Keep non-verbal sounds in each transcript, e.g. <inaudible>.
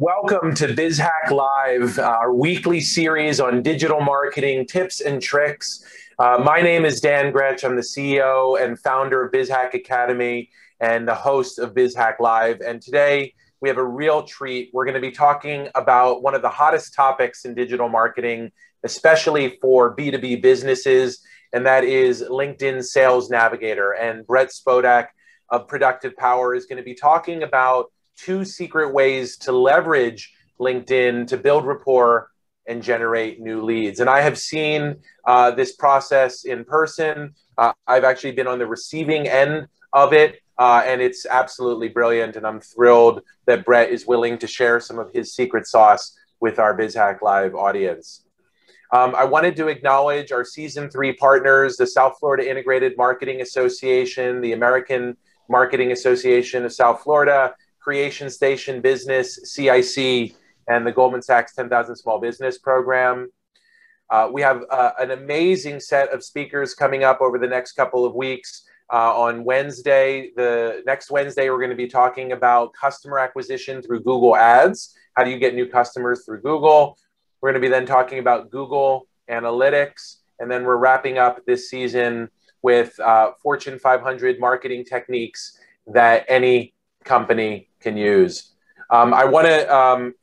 Welcome to BizHack Live, our weekly series on digital marketing tips and tricks. Uh, my name is Dan Grech. I'm the CEO and founder of BizHack Academy and the host of BizHack Live. And today we have a real treat. We're going to be talking about one of the hottest topics in digital marketing, especially for B2B businesses, and that is LinkedIn Sales Navigator. And Brett Spodak of Productive Power is going to be talking about two secret ways to leverage LinkedIn to build rapport and generate new leads. And I have seen uh, this process in person. Uh, I've actually been on the receiving end of it, uh, and it's absolutely brilliant. And I'm thrilled that Brett is willing to share some of his secret sauce with our BizHack Live audience. Um, I wanted to acknowledge our season three partners, the South Florida Integrated Marketing Association, the American Marketing Association of South Florida, Creation Station Business, CIC, and the Goldman Sachs 10,000 Small Business Program. Uh, we have uh, an amazing set of speakers coming up over the next couple of weeks. Uh, on Wednesday, the next Wednesday, we're going to be talking about customer acquisition through Google Ads. How do you get new customers through Google? We're going to be then talking about Google Analytics. And then we're wrapping up this season with uh, Fortune 500 marketing techniques that any company can use. Um, I want to um,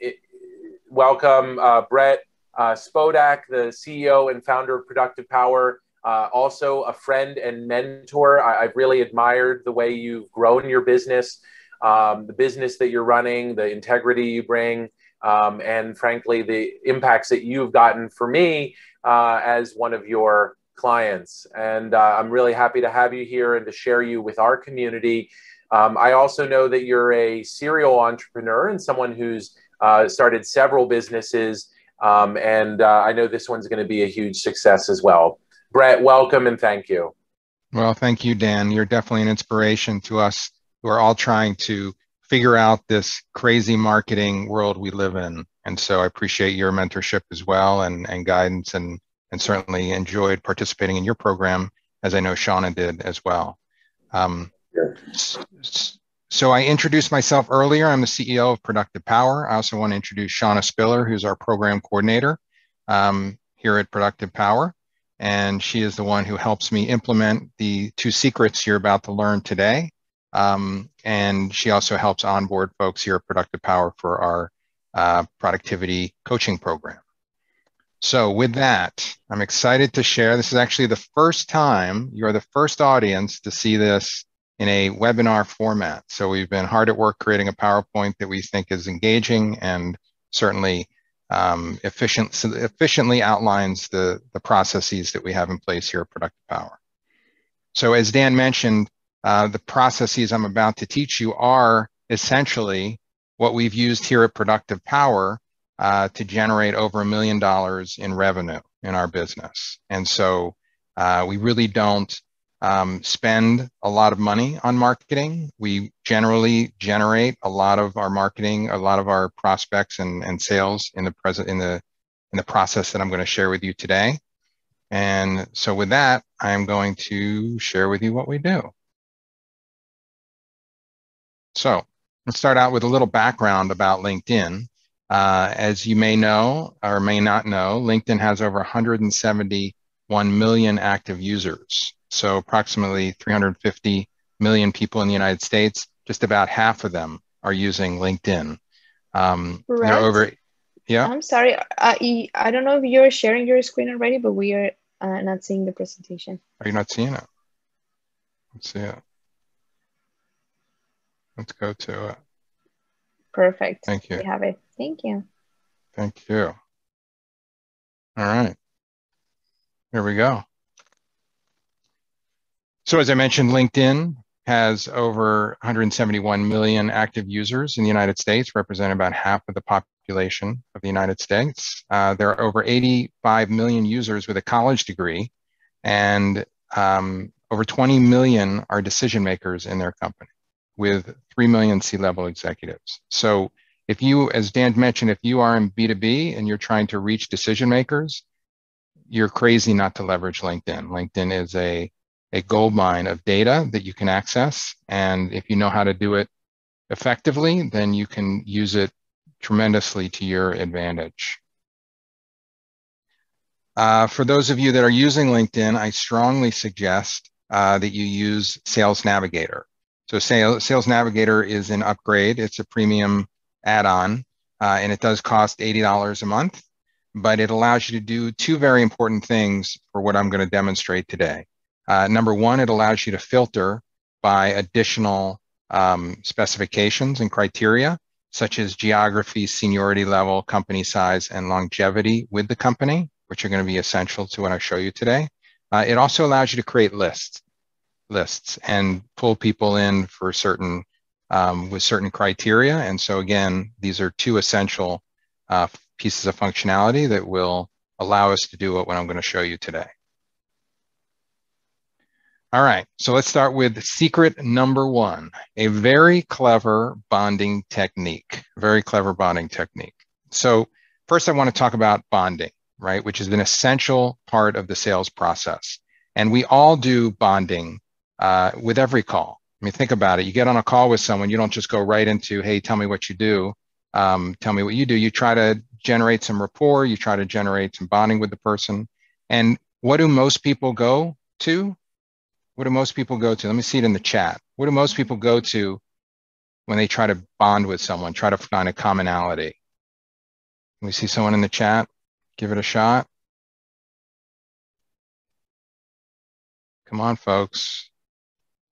welcome uh, Brett uh, Spodak, the CEO and founder of Productive Power, uh, also a friend and mentor. I, have really admired the way you've grown your business, um, the business that you're running, the integrity you bring, um, and frankly, the impacts that you've gotten for me uh, as one of your clients. And uh, I'm really happy to have you here and to share you with our community. Um, I also know that you're a serial entrepreneur and someone who's uh, started several businesses. Um, and uh, I know this one's going to be a huge success as well. Brett, welcome and thank you. Well, thank you, Dan. You're definitely an inspiration to us who are all trying to figure out this crazy marketing world we live in. And so I appreciate your mentorship as well and, and guidance and, and certainly enjoyed participating in your program as I know Shauna did as well. Um, so I introduced myself earlier. I'm the CEO of Productive Power. I also want to introduce Shauna Spiller, who's our program coordinator um, here at Productive Power. And she is the one who helps me implement the two secrets you're about to learn today. Um, and she also helps onboard folks here at Productive Power for our uh, productivity coaching program. So with that, I'm excited to share. This is actually the first time you're the first audience to see this in a webinar format. So we've been hard at work creating a PowerPoint that we think is engaging and certainly um, efficient, efficiently outlines the, the processes that we have in place here at Productive Power. So as Dan mentioned, uh, the processes I'm about to teach you are essentially what we've used here at Productive Power uh, to generate over a million dollars in revenue in our business. And so uh, we really don't um, spend a lot of money on marketing. We generally generate a lot of our marketing, a lot of our prospects and, and sales in the present in the in the process that I'm going to share with you today. And so with that, I'm going to share with you what we do. So let's start out with a little background about LinkedIn. Uh, as you may know or may not know, LinkedIn has over 171 million active users. So approximately 350 million people in the United States, just about half of them are using LinkedIn. Um, they're over, yeah. I'm sorry. I, I don't know if you're sharing your screen already, but we are uh, not seeing the presentation. Are you not seeing it? Let's see it. Let's go to it. Perfect. Thank you. We have it. Thank you. Thank you. All right. Here we go. So as I mentioned, LinkedIn has over 171 million active users in the United States, represent about half of the population of the United States. Uh, there are over 85 million users with a college degree, and um, over 20 million are decision makers in their company, with 3 million C-level executives. So if you, as Dan mentioned, if you are in B2B and you're trying to reach decision makers, you're crazy not to leverage LinkedIn. LinkedIn is a a gold mine of data that you can access. And if you know how to do it effectively, then you can use it tremendously to your advantage. Uh, for those of you that are using LinkedIn, I strongly suggest uh, that you use Sales Navigator. So Sales, Sales Navigator is an upgrade. It's a premium add-on, uh, and it does cost $80 a month, but it allows you to do two very important things for what I'm going to demonstrate today. Uh, number one, it allows you to filter by additional um, specifications and criteria, such as geography, seniority level, company size, and longevity with the company which are going to be essential to what I show you today. Uh, it also allows you to create lists, lists and pull people in for certain, um, with certain criteria. And so again, these are two essential uh, pieces of functionality that will allow us to do what, what I'm going to show you today. All right, so let's start with secret number one, a very clever bonding technique, very clever bonding technique. So first I want to talk about bonding right? Which is an essential part of the sales process. And we all do bonding uh, with every call. I mean, think about it. You get on a call with someone, you don't just go right into, hey, tell me what you do. Um, tell me what you do. You try to generate some rapport, you try to generate some bonding with the person. And what do most people go to? What do most people go to? Let me see it in the chat. What do most people go to when they try to bond with someone, try to find a commonality? Can we see someone in the chat? Give it a shot. Come on, folks.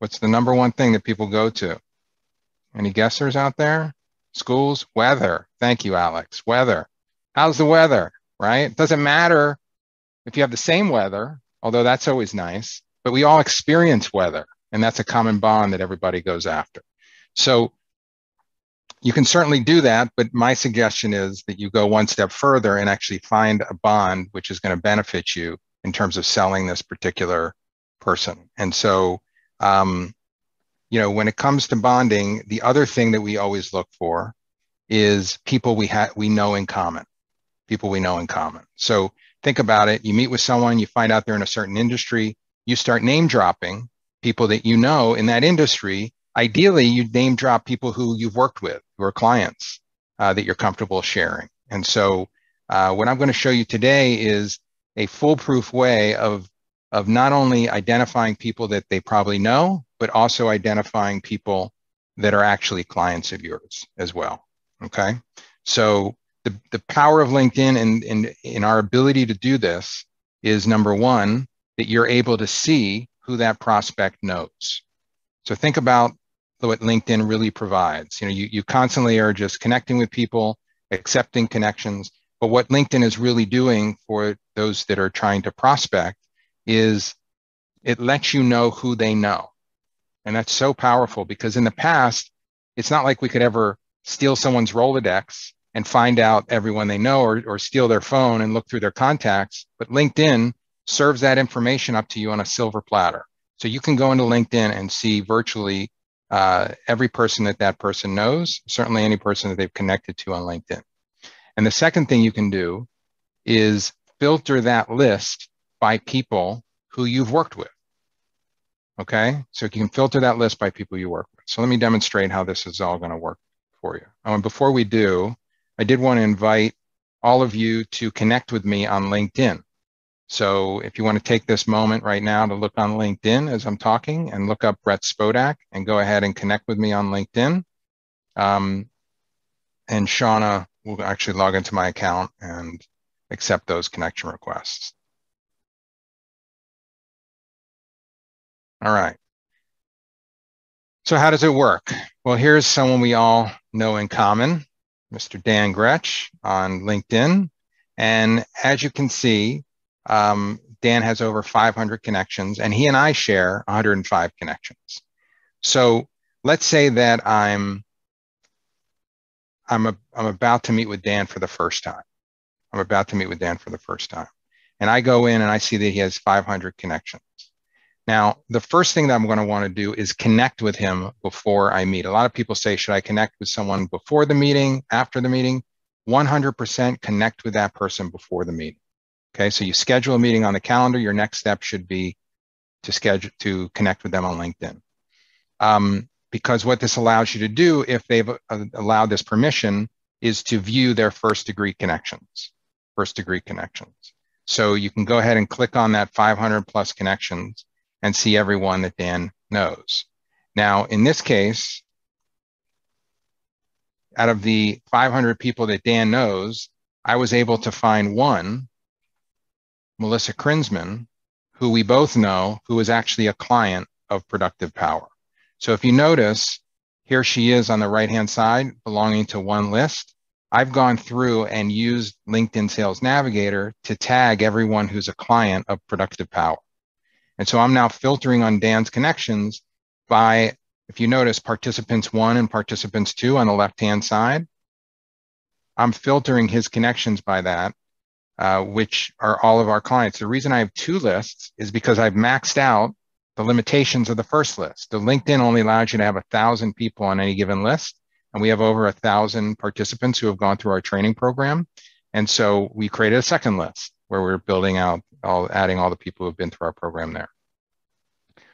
What's the number one thing that people go to? Any guessers out there? Schools? Weather. Thank you, Alex. Weather. How's the weather, right? It doesn't matter if you have the same weather, although that's always nice, but we all experience weather, and that's a common bond that everybody goes after. So you can certainly do that, but my suggestion is that you go one step further and actually find a bond which is going to benefit you in terms of selling this particular person. And so, um, you know, when it comes to bonding, the other thing that we always look for is people we have we know in common. People we know in common. So think about it. You meet with someone, you find out they're in a certain industry, you start name dropping people that you know in that industry ideally you name drop people who you've worked with who are clients uh, that you're comfortable sharing and so uh, what i'm going to show you today is a foolproof way of of not only identifying people that they probably know but also identifying people that are actually clients of yours as well okay so the, the power of linkedin and in, in our ability to do this is number one that you're able to see who that prospect knows so think about what LinkedIn really provides. You know, you, you constantly are just connecting with people, accepting connections. But what LinkedIn is really doing for those that are trying to prospect is it lets you know who they know. And that's so powerful because in the past, it's not like we could ever steal someone's Rolodex and find out everyone they know or, or steal their phone and look through their contacts. But LinkedIn serves that information up to you on a silver platter. So you can go into LinkedIn and see virtually uh, every person that that person knows, certainly any person that they've connected to on LinkedIn. And the second thing you can do is filter that list by people who you've worked with. Okay, so you can filter that list by people you work with. So let me demonstrate how this is all going to work for you. Oh, and before we do, I did want to invite all of you to connect with me on LinkedIn. So if you want to take this moment right now to look on LinkedIn as I'm talking and look up Brett Spodak and go ahead and connect with me on LinkedIn. Um, and Shauna will actually log into my account and accept those connection requests. All right. So how does it work? Well, here's someone we all know in common, Mr. Dan Grech on LinkedIn. And as you can see, um, Dan has over 500 connections, and he and I share 105 connections. So let's say that I'm I'm a, I'm about to meet with Dan for the first time. I'm about to meet with Dan for the first time, and I go in and I see that he has 500 connections. Now, the first thing that I'm going to want to do is connect with him before I meet. A lot of people say, should I connect with someone before the meeting, after the meeting? 100% connect with that person before the meeting. Okay, so you schedule a meeting on the calendar. Your next step should be to schedule to connect with them on LinkedIn. Um, because what this allows you to do, if they've uh, allowed this permission, is to view their first degree connections, first degree connections. So you can go ahead and click on that 500 plus connections and see everyone that Dan knows. Now, in this case, out of the 500 people that Dan knows, I was able to find one, Melissa Krinsman, who we both know, who is actually a client of Productive Power. So if you notice, here she is on the right-hand side belonging to one list. I've gone through and used LinkedIn Sales Navigator to tag everyone who's a client of Productive Power. And so I'm now filtering on Dan's connections by, if you notice, participants one and participants two on the left-hand side. I'm filtering his connections by that, uh, which are all of our clients. The reason I have two lists is because I've maxed out the limitations of the first list. The LinkedIn only allows you to have a thousand people on any given list. And we have over a thousand participants who have gone through our training program. And so we created a second list where we're building out all, adding all the people who have been through our program there.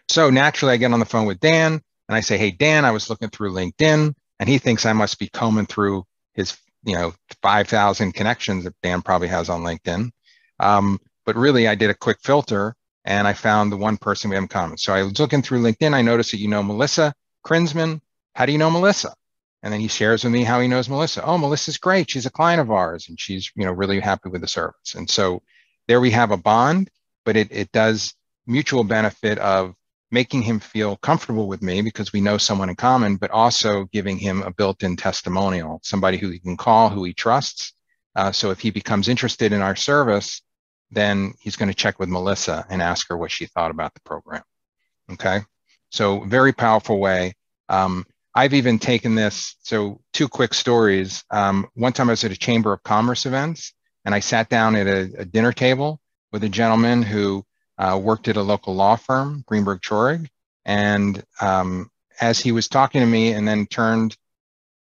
So naturally I get on the phone with Dan and I say, Hey, Dan, I was looking through LinkedIn and he thinks I must be combing through his, you know, 5,000 connections that Dan probably has on LinkedIn. Um, but really I did a quick filter and I found the one person we have in common. So I was looking through LinkedIn. I noticed that you know Melissa Krinsman. How do you know Melissa? And then he shares with me how he knows Melissa. Oh, Melissa's great. She's a client of ours, and she's you know really happy with the service. And so there we have a bond, but it it does mutual benefit of making him feel comfortable with me because we know someone in common, but also giving him a built-in testimonial, somebody who he can call, who he trusts. Uh, so if he becomes interested in our service, then he's going to check with Melissa and ask her what she thought about the program. Okay. So very powerful way. Um, I've even taken this. So two quick stories. Um, one time I was at a Chamber of Commerce events and I sat down at a, a dinner table with a gentleman who uh, worked at a local law firm, Greenberg Traurig. And um, as he was talking to me and then turned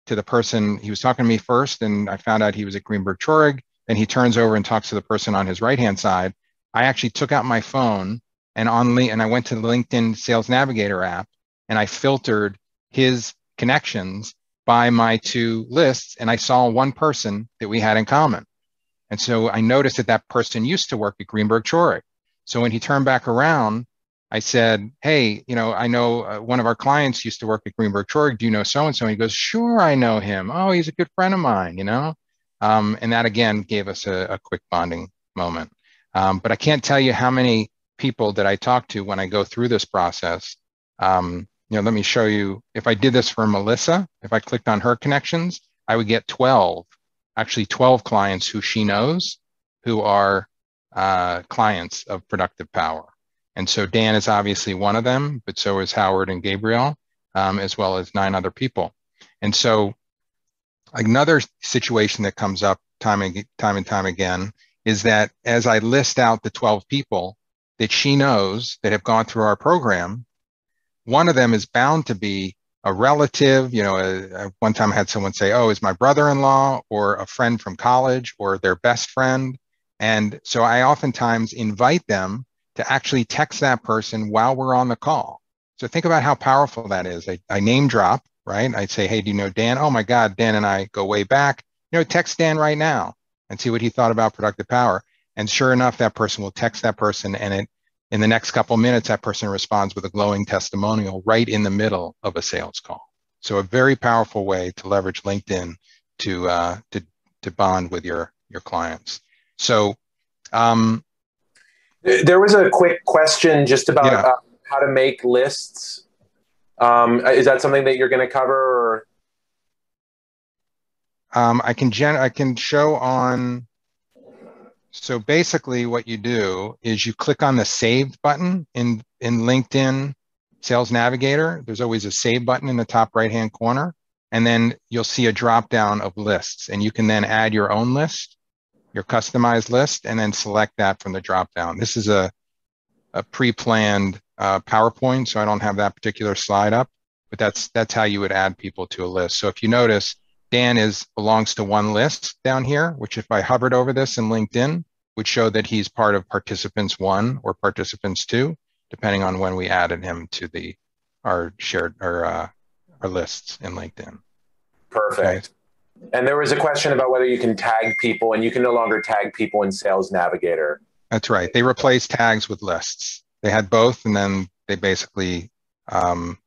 to the person, he was talking to me first and I found out he was at Greenberg Traurig then he turns over and talks to the person on his right hand side. I actually took out my phone and on and I went to the LinkedIn Sales Navigator app and I filtered his connections by my two lists and I saw one person that we had in common. And so I noticed that that person used to work at Greenberg Traurig. So when he turned back around, I said, Hey, you know, I know uh, one of our clients used to work at Greenberg Traurig. Do you know so and so? He goes, Sure, I know him. Oh, he's a good friend of mine, you know? Um, and that again gave us a, a quick bonding moment. Um, but I can't tell you how many people that I talk to when I go through this process. Um, you know, let me show you. If I did this for Melissa, if I clicked on her connections, I would get 12, actually 12 clients who she knows who are uh, clients of Productive Power. And so Dan is obviously one of them, but so is Howard and Gabriel, um, as well as nine other people. And so Another situation that comes up time and time and time again is that as I list out the 12 people that she knows that have gone through our program, one of them is bound to be a relative. You know, a, a, one time I had someone say, "Oh, is my brother-in-law or a friend from college or their best friend?" And so I oftentimes invite them to actually text that person while we're on the call. So think about how powerful that is. I, I name drop right? I'd say, hey, do you know Dan? Oh my God, Dan and I go way back. You know, text Dan right now and see what he thought about productive power. And sure enough, that person will text that person and it in the next couple minutes, that person responds with a glowing testimonial right in the middle of a sales call. So a very powerful way to leverage LinkedIn to uh, to to bond with your your clients. So um, there was a quick question just about yeah. uh, how to make lists um, is that something that you're going to cover? Or? Um, I can gen- I can show on. So basically, what you do is you click on the Save button in in LinkedIn Sales Navigator. There's always a Save button in the top right hand corner, and then you'll see a drop down of lists, and you can then add your own list, your customized list, and then select that from the drop down. This is a a pre-planned uh, PowerPoint, so I don't have that particular slide up, but that's that's how you would add people to a list. So if you notice, Dan is belongs to one list down here, which if I hovered over this in LinkedIn, would show that he's part of participants one or participants two, depending on when we added him to the our shared our uh, our lists in LinkedIn. Perfect. And there was a question about whether you can tag people, and you can no longer tag people in Sales Navigator. That's right. They replaced tags with lists. They had both, and then they basically um,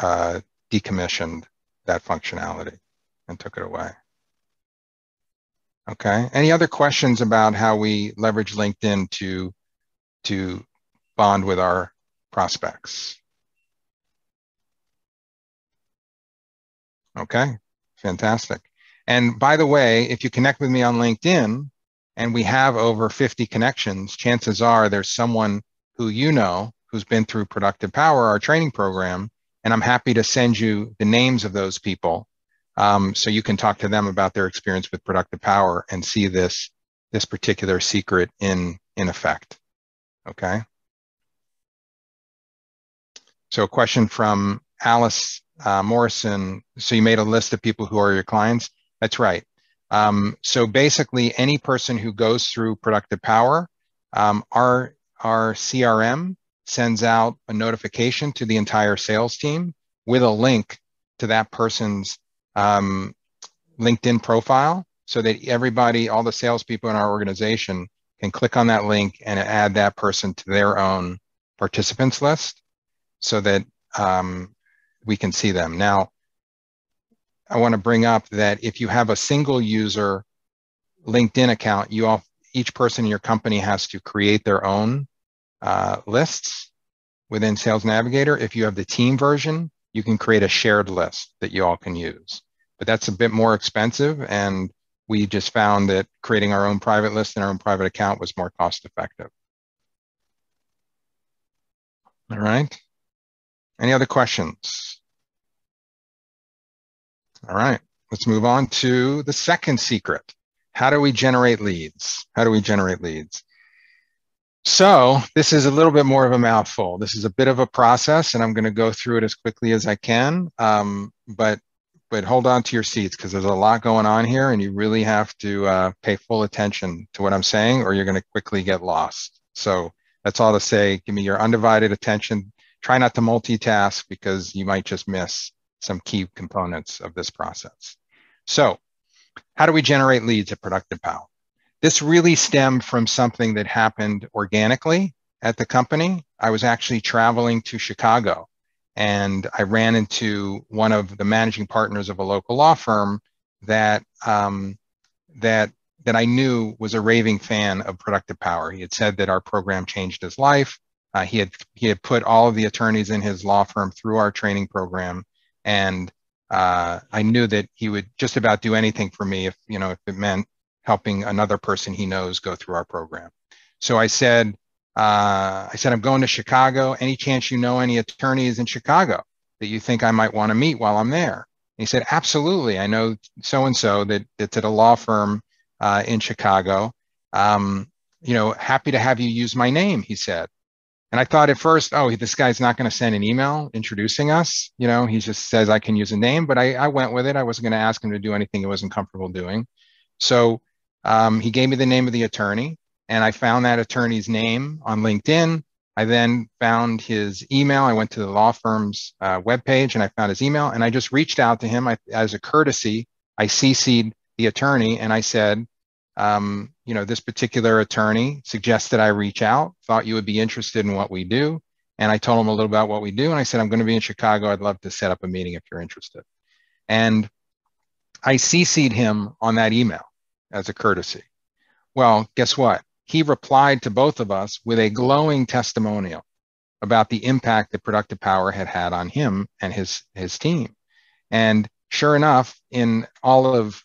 uh, decommissioned that functionality and took it away. Okay. Any other questions about how we leverage LinkedIn to to bond with our prospects? Okay, fantastic. And by the way, if you connect with me on LinkedIn and we have over 50 connections, chances are there's someone who you know who's been through Productive Power, our training program, and I'm happy to send you the names of those people um, so you can talk to them about their experience with Productive Power and see this, this particular secret in, in effect. Okay. So a question from Alice uh, Morrison. So you made a list of people who are your clients. That's right. Um, so basically, any person who goes through Productive Power, um, our our CRM sends out a notification to the entire sales team with a link to that person's um, LinkedIn profile, so that everybody, all the salespeople in our organization, can click on that link and add that person to their own participants list, so that um, we can see them. Now, I want to bring up that if you have a single user LinkedIn account, you all, each person in your company has to create their own uh, lists within Sales Navigator. If you have the team version, you can create a shared list that you all can use. But that's a bit more expensive. And we just found that creating our own private list and our own private account was more cost effective. All right. Any other questions? All right, let's move on to the second secret. How do we generate leads? How do we generate leads? So this is a little bit more of a mouthful. This is a bit of a process, and I'm going to go through it as quickly as I can. Um, but but hold on to your seats because there's a lot going on here, and you really have to uh, pay full attention to what I'm saying, or you're going to quickly get lost. So that's all to say. Give me your undivided attention. Try not to multitask because you might just miss some key components of this process. So how do we generate leads at Productive Power? This really stemmed from something that happened organically at the company. I was actually traveling to Chicago and I ran into one of the managing partners of a local law firm that um, that that I knew was a raving fan of Productive Power. He had said that our program changed his life. Uh, he had he had put all of the attorneys in his law firm through our training program, and uh, I knew that he would just about do anything for me if you know if it meant helping another person he knows go through our program. So I said, uh, I said, I'm going to Chicago. Any chance you know any attorneys in Chicago that you think I might want to meet while I'm there? And he said, absolutely. I know so and so that that's at a law firm uh, in Chicago. Um, you know, happy to have you use my name. He said. And I thought at first, oh, this guy's not going to send an email introducing us. You know, he just says I can use a name, but I, I went with it. I wasn't going to ask him to do anything he wasn't comfortable doing. So um, he gave me the name of the attorney, and I found that attorney's name on LinkedIn. I then found his email. I went to the law firm's uh, webpage and I found his email, and I just reached out to him I, as a courtesy. I CC'd the attorney and I said, um, you know, this particular attorney suggested I reach out, thought you would be interested in what we do. And I told him a little about what we do. And I said, I'm going to be in Chicago. I'd love to set up a meeting if you're interested. And I CC'd him on that email as a courtesy. Well, guess what? He replied to both of us with a glowing testimonial about the impact that Productive Power had had on him and his, his team. And sure enough, in all of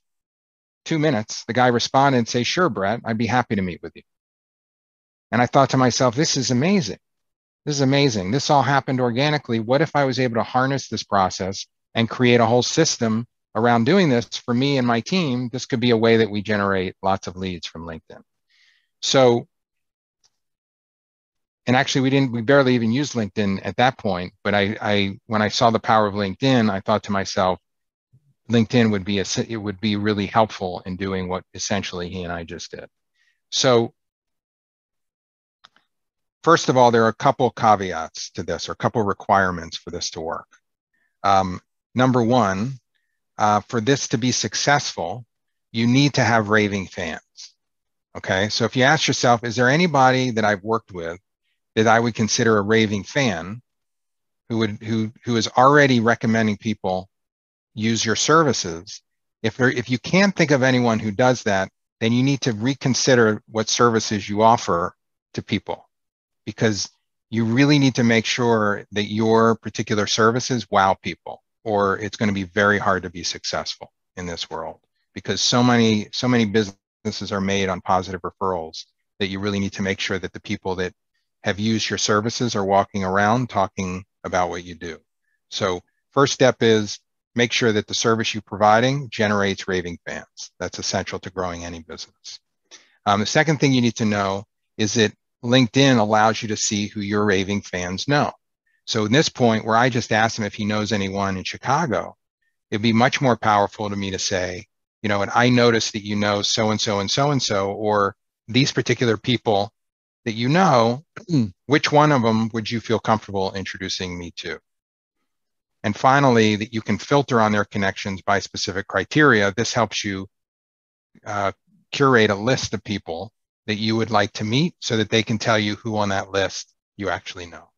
two minutes, the guy responded and say, sure, Brett, I'd be happy to meet with you. And I thought to myself, this is amazing. This is amazing. This all happened organically. What if I was able to harness this process and create a whole system around doing this for me and my team? This could be a way that we generate lots of leads from LinkedIn. So, and actually we didn't, we barely even used LinkedIn at that point. But I, I, when I saw the power of LinkedIn, I thought to myself, LinkedIn would be a, it would be really helpful in doing what essentially he and I just did. So first of all, there are a couple caveats to this or a couple requirements for this to work. Um, number one, uh, for this to be successful, you need to have raving fans. Okay, so if you ask yourself, is there anybody that I've worked with that I would consider a raving fan who would who who is already recommending people use your services? If there, if you can't think of anyone who does that, then you need to reconsider what services you offer to people because you really need to make sure that your particular services wow people or it's going to be very hard to be successful in this world because so many so many businesses are made on positive referrals that you really need to make sure that the people that have used your services are walking around talking about what you do. So first step is make sure that the service you're providing generates raving fans. That's essential to growing any business. Um, the second thing you need to know is that LinkedIn allows you to see who your raving fans know. So in this point where I just asked him if he knows anyone in Chicago, it'd be much more powerful to me to say, you know, and I noticed that you know so and so and so and so, or these particular people that you know, <clears throat> which one of them would you feel comfortable introducing me to? And finally, that you can filter on their connections by specific criteria. This helps you uh, curate a list of people that you would like to meet so that they can tell you who on that list you actually know.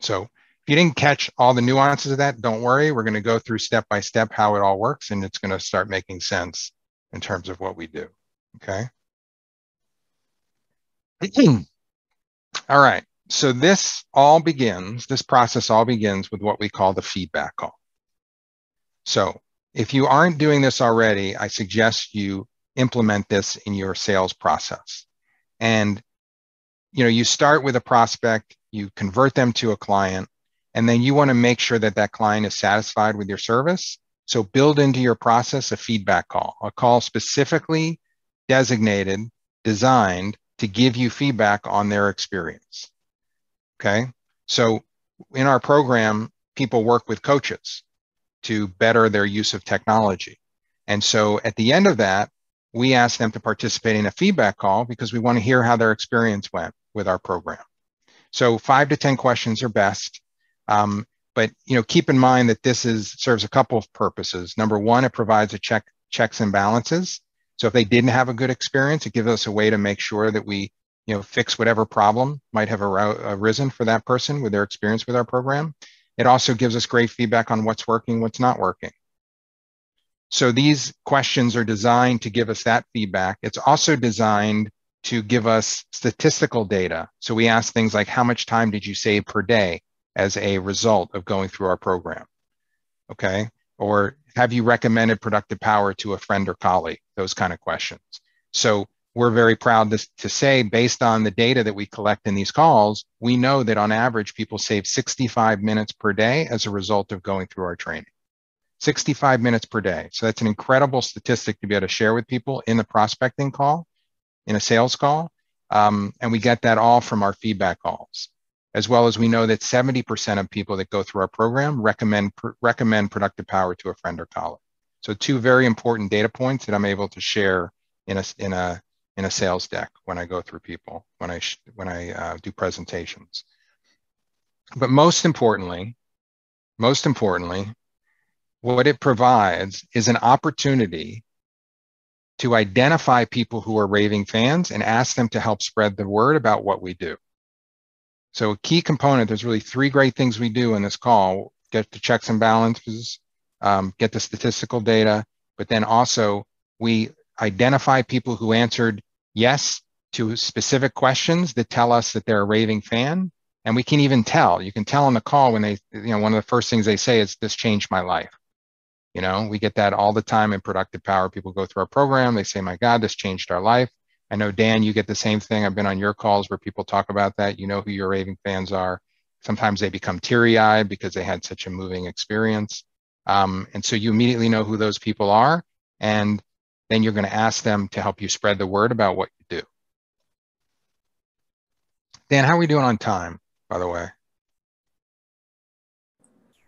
So you didn't catch all the nuances of that, don't worry. We're going to go through step by step how it all works, and it's going to start making sense in terms of what we do. Okay. <clears throat> all right. So this all begins, this process all begins with what we call the feedback call. So if you aren't doing this already, I suggest you implement this in your sales process. And you know, you start with a prospect, you convert them to a client, and then you want to make sure that that client is satisfied with your service. So build into your process a feedback call, a call specifically designated, designed to give you feedback on their experience. Okay. So in our program, people work with coaches to better their use of technology. And so at the end of that, we ask them to participate in a feedback call because we want to hear how their experience went with our program. So five to 10 questions are best. Um, but you know, keep in mind that this is serves a couple of purposes. Number one, it provides a check checks and balances. So if they didn't have a good experience, it gives us a way to make sure that we you know fix whatever problem might have arisen for that person with their experience with our program. It also gives us great feedback on what's working, what's not working. So these questions are designed to give us that feedback. It's also designed to give us statistical data. So we ask things like how much time did you save per day as a result of going through our program? Okay. Or have you recommended productive power to a friend or colleague? Those kind of questions. So we're very proud to, to say, based on the data that we collect in these calls, we know that on average, people save 65 minutes per day as a result of going through our training. 65 minutes per day. So that's an incredible statistic to be able to share with people in the prospecting call, in a sales call. Um, and we get that all from our feedback calls, as well as we know that 70% of people that go through our program recommend, pr- recommend productive power to a friend or colleague. So two very important data points that I'm able to share in a, in a, in a sales deck when I go through people, when I, when I uh, do presentations. But most importantly, most importantly, what it provides is an opportunity to identify people who are raving fans and ask them to help spread the word about what we do. So a key component, there's really three great things we do in this call, get the checks and balances, um, get the statistical data, but then also we identify people who answered yes to specific questions that tell us that they're a raving fan. And we can even tell, you can tell on the call when they, you know, one of the first things they say is this changed my life. You know, we get that all the time in productive power. People go through our program, they say, My God, this changed our life. I know, Dan, you get the same thing. I've been on your calls where people talk about that. You know who your raving fans are. Sometimes they become teary eyed because they had such a moving experience. Um, and so you immediately know who those people are. And then you're going to ask them to help you spread the word about what you do. Dan, how are we doing on time, by the way?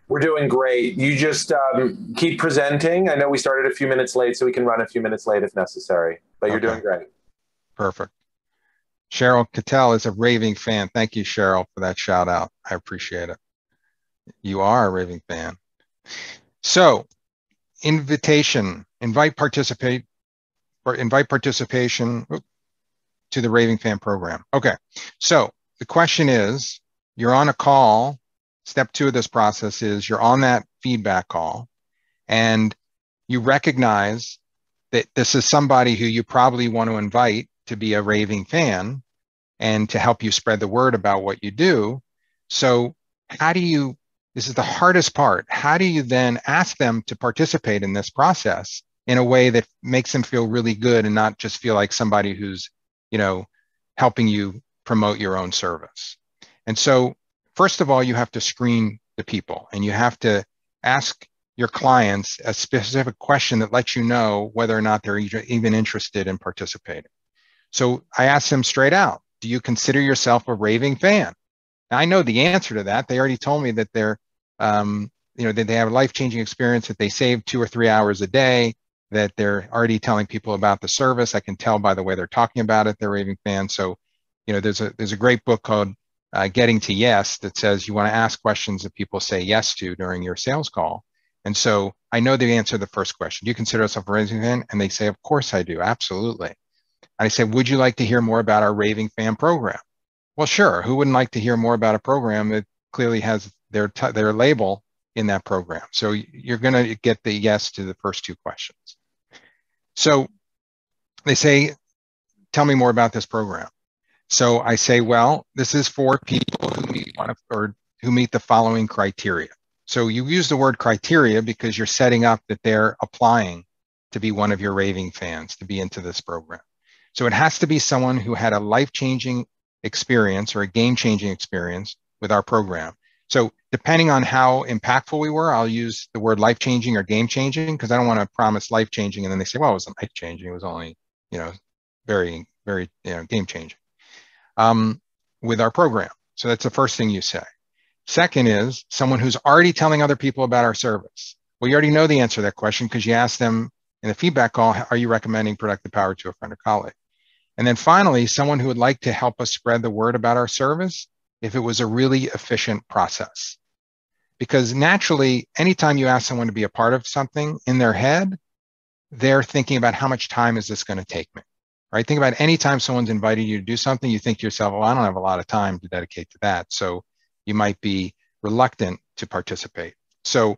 We're doing great. You just um, keep presenting. I know we started a few minutes late, so we can run a few minutes late if necessary, but you're doing great. Perfect. Cheryl Cattell is a raving fan. Thank you, Cheryl, for that shout out. I appreciate it. You are a raving fan. So, invitation, invite participate, or invite participation to the Raving Fan program. Okay, so the question is, you're on a call. Step two of this process is you're on that feedback call, and you recognize that this is somebody who you probably want to invite to be a raving fan and to help you spread the word about what you do. So, how do you? This is the hardest part. How do you then ask them to participate in this process in a way that makes them feel really good and not just feel like somebody who's, you know, helping you promote your own service? And so, first of all, you have to screen the people and you have to ask your clients a specific question that lets you know whether or not they're even interested in participating. So I asked them straight out, do you consider yourself a raving fan? Now, I know the answer to that. They already told me that they're, um, you know, that they have a life-changing experience, that they save two or three hours a day, that they're already telling people about the service. I can tell by the way they're talking about it, they're raving fans. So, you know, there's a there's a great book called uh, Getting to Yes that says you want to ask questions that people say yes to during your sales call. And so I know the answer to the first question. Do you consider yourself a raving fan? And they say, of course I do, absolutely. I said, Would you like to hear more about our Raving Fan program? Well, sure. Who wouldn't like to hear more about a program that clearly has their, t- their label in that program? So you're going to get the yes to the first two questions. So they say, Tell me more about this program. So I say, Well, this is for people who meet one of, or who meet the following criteria. So you use the word criteria because you're setting up that they're applying to be one of your raving fans to be into this program. So it has to be someone who had a life changing experience or a game changing experience with our program. So depending on how impactful we were, I'll use the word life changing or game changing because I don't want to promise life changing and then they say, well, it wasn't life changing. It was only, you know, very, very, you know, game changing um, with our program. So that's the first thing you say. Second is someone who's already telling other people about our service. Well, you already know the answer to that question because you asked them in the feedback call, are you recommending Productive Power to a friend or colleague? And then finally, someone who would like to help us spread the word about our service if it was a really efficient process. Because naturally, anytime you ask someone to be a part of something in their head, they're thinking about how much time is this going to take me, right? Think about any time someone's invited you to do something, you think to yourself, well, I don't have a lot of time to dedicate to that. So you might be reluctant to participate. So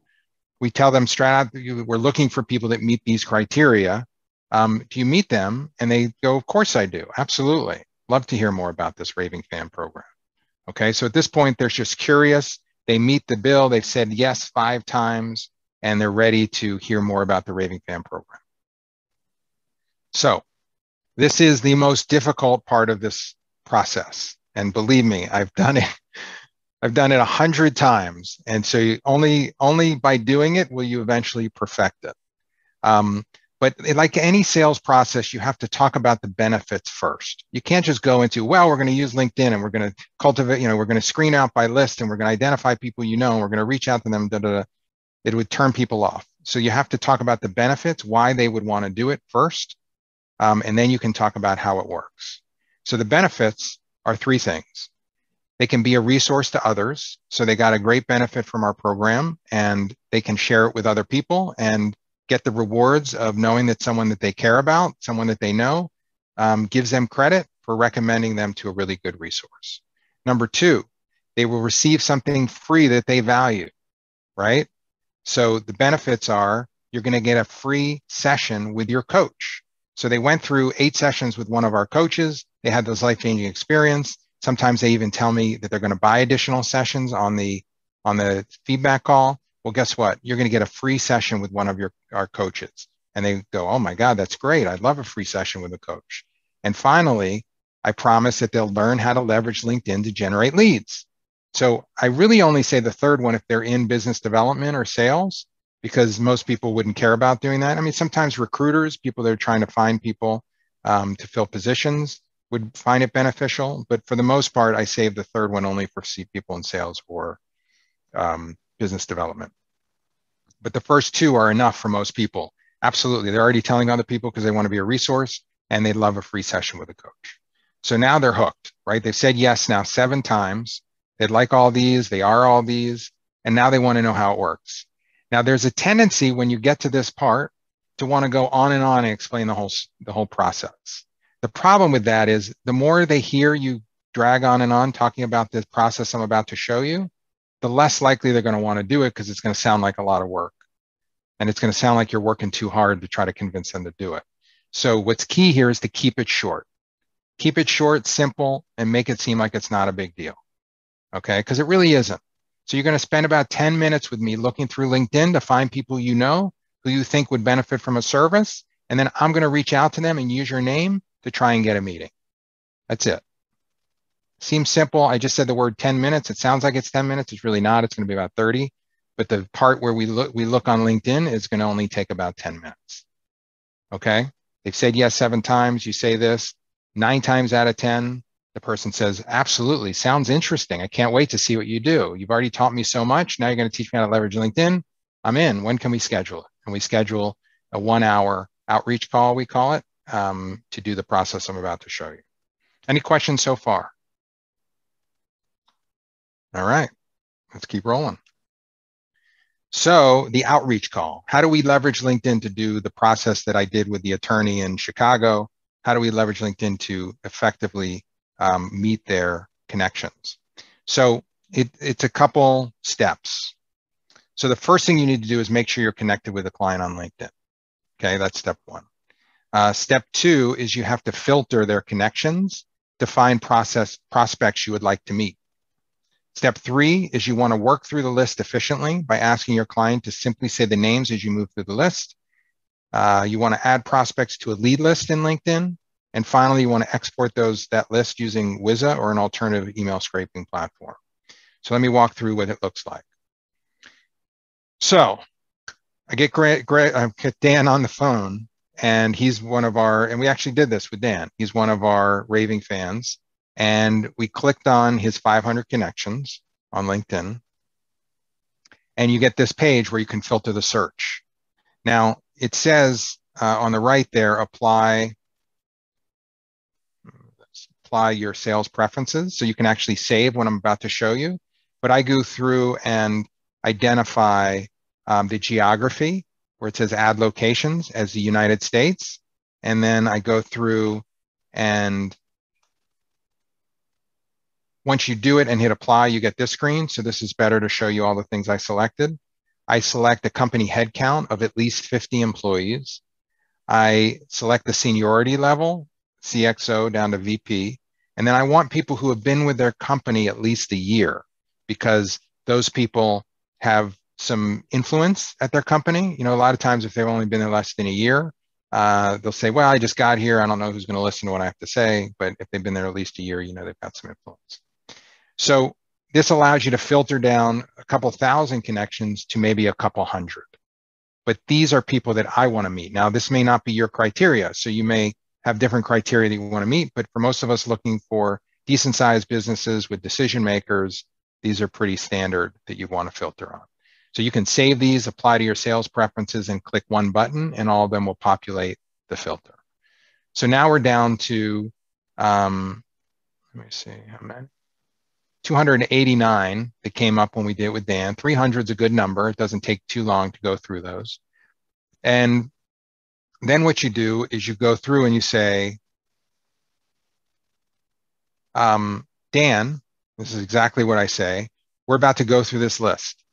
we tell them straight out, we're looking for people that meet these criteria um, do you meet them? And they go, of course I do. Absolutely. Love to hear more about this Raving Fan program. Okay. So at this point, they're just curious. They meet the bill. They've said yes five times and they're ready to hear more about the Raving Fan program. So this is the most difficult part of this process. And believe me, I've done it. <laughs> I've done it a hundred times. And so only, only by doing it will you eventually perfect it. Um, but like any sales process, you have to talk about the benefits first. You can't just go into, well, we're going to use LinkedIn and we're going to cultivate, you know, we're going to screen out by list and we're going to identify people you know and we're going to reach out to them. Da, da, da. It would turn people off. So you have to talk about the benefits, why they would want to do it first, um, and then you can talk about how it works. So the benefits are three things. They can be a resource to others. So they got a great benefit from our program and they can share it with other people and get the rewards of knowing that someone that they care about, someone that they know, um, gives them credit for recommending them to a really good resource. Number two, they will receive something free that they value, right? So the benefits are you're going to get a free session with your coach. So they went through eight sessions with one of our coaches. They had this life changing experience. Sometimes they even tell me that they're going to buy additional sessions on the on the feedback call well, guess what? You're going to get a free session with one of your our coaches. And they go, oh my God, that's great. I'd love a free session with a coach. And finally, I promise that they'll learn how to leverage LinkedIn to generate leads. So I really only say the third one if they're in business development or sales, because most people wouldn't care about doing that. I mean, sometimes recruiters, people that are trying to find people um, to fill positions, would find it beneficial. But for the most part, I save the third one only for people in sales or um, business development. But the first two are enough for most people. Absolutely. They're already telling other people because they want to be a resource and they love a free session with a coach. So now they're hooked, right? They've said yes now seven times. They'd like all these, they are all these, and now they want to know how it works. Now, there's a tendency when you get to this part to want to go on and on and explain the whole, the whole process. The problem with that is the more they hear you drag on and on talking about this process I'm about to show you, the less likely they're going to want to do it because it's going to sound like a lot of work. And it's going to sound like you're working too hard to try to convince them to do it. So what's key here is to keep it short. Keep it short, simple, and make it seem like it's not a big deal. Okay, because it really isn't. So you're going to spend about 10 minutes with me looking through LinkedIn to find people you know who you think would benefit from a service. And then I'm going to reach out to them and use your name to try and get a meeting. That's it. Seems simple. I just said the word 10 minutes. It sounds like it's 10 minutes. It's really not. It's going to be about 30. But the part where we look, we look on LinkedIn is going to only take about 10 minutes. Okay. They've said yes seven times. You say this nine times out of 10, the person says, absolutely, sounds interesting. I can't wait to see what you do. You've already taught me so much. Now you're going to teach me how to leverage LinkedIn. I'm in. When can we schedule it? And we schedule a one hour outreach call, we call it, um, to do the process I'm about to show you. Any questions so far? All right, let's keep rolling. So the outreach call, how do we leverage LinkedIn to do the process that I did with the attorney in Chicago? How do we leverage LinkedIn to effectively um, meet their connections? So it, it's a couple steps. So the first thing you need to do is make sure you're connected with a client on LinkedIn. Okay, that's step one. Uh, step two is you have to filter their connections to find process prospects you would like to meet. Step three is you want to work through the list efficiently by asking your client to simply say the names as you move through the list. Uh, you want to add prospects to a lead list in LinkedIn. And finally, you want to export those that list using Wiza or an alternative email scraping platform. So let me walk through what it looks like. So I get great, I get Dan on the phone and he's one of our, and we actually did this with Dan. He's one of our raving fans and we clicked on his 500 connections on LinkedIn. And you get this page where you can filter the search. Now, it says uh, on the right there, apply, apply your sales preferences. So you can actually save what I'm about to show you. But I go through and identify um, the geography where it says add locations as the United States. And then I go through and once you do it and hit apply, you get this screen. So this is better to show you all the things I selected. I select a company headcount of at least 50 employees. I select the seniority level, CXO down to VP. And then I want people who have been with their company at least a year because those people have some influence at their company. You know, a lot of times if they've only been there less than a year, uh, they'll say, well, I just got here. I don't know who's going to listen to what I have to say. But if they've been there at least a year, you know, they've got some influence. So this allows you to filter down a couple thousand connections to maybe a couple hundred. But these are people that I want to meet. Now, this may not be your criteria. So you may have different criteria that you want to meet. But for most of us looking for decent sized businesses with decision makers, these are pretty standard that you want to filter on. So you can save these, apply to your sales preferences, and click one button, and all of them will populate the filter. So now we're down to, um, let me see, how many? 289 that came up when we did it with Dan. 300 is a good number. It doesn't take too long to go through those. And then what you do is you go through and you say, um, Dan, this is exactly what I say. We're about to go through this list.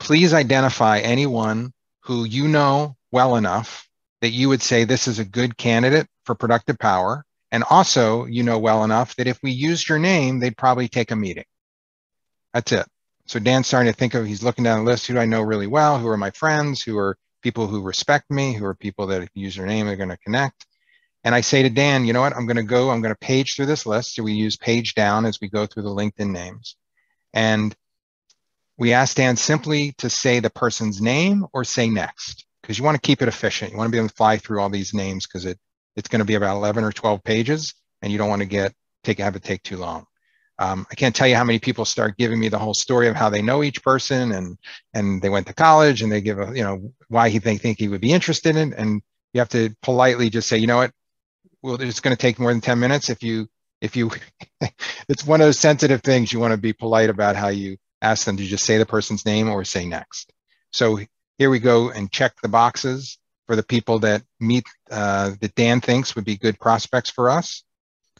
Please identify anyone who you know well enough that you would say this is a good candidate for productive power and also, you know well enough that if we used your name, they'd probably take a meeting. That's it. So Dan's starting to think of, he's looking down the list, who do I know really well? Who are my friends? Who are people who respect me? Who are people that if you use their name, are going to connect? And I say to Dan, you know what? I'm going to go, I'm going to page through this list. So we use page down as we go through the LinkedIn names. And we ask Dan simply to say the person's name or say next, because you want to keep it efficient. You want to be able to fly through all these names because it it's going to be about 11 or 12 pages and you don't want to get take have it take too long. Um, i can't tell you how many people start giving me the whole story of how they know each person and and they went to college and they give a you know why he they think he would be interested in and you have to politely just say you know what? Well it's going to take more than 10 minutes. If you if you <laughs> it's one of those sensitive things you want to be polite about how you ask them to just say the person's name or say next. So here we go and check the boxes for the people that meet uh, that Dan thinks would be good prospects for us.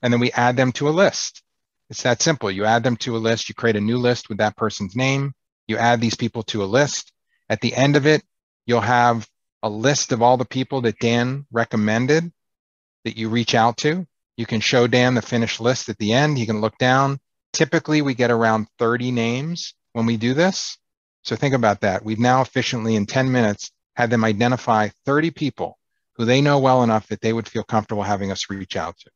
And then we add them to a list. It's that simple. You add them to a list, you create a new list with that person's name, you add these people to a list. At the end of it, you'll have a list of all the people that Dan recommended that you reach out to. You can show Dan the finished list at the end. He can look down. Typically, we get around 30 names when we do this. So think about that. We've now efficiently, in 10 minutes, had them identify 30 people who they know well enough that they would feel comfortable having us reach out to.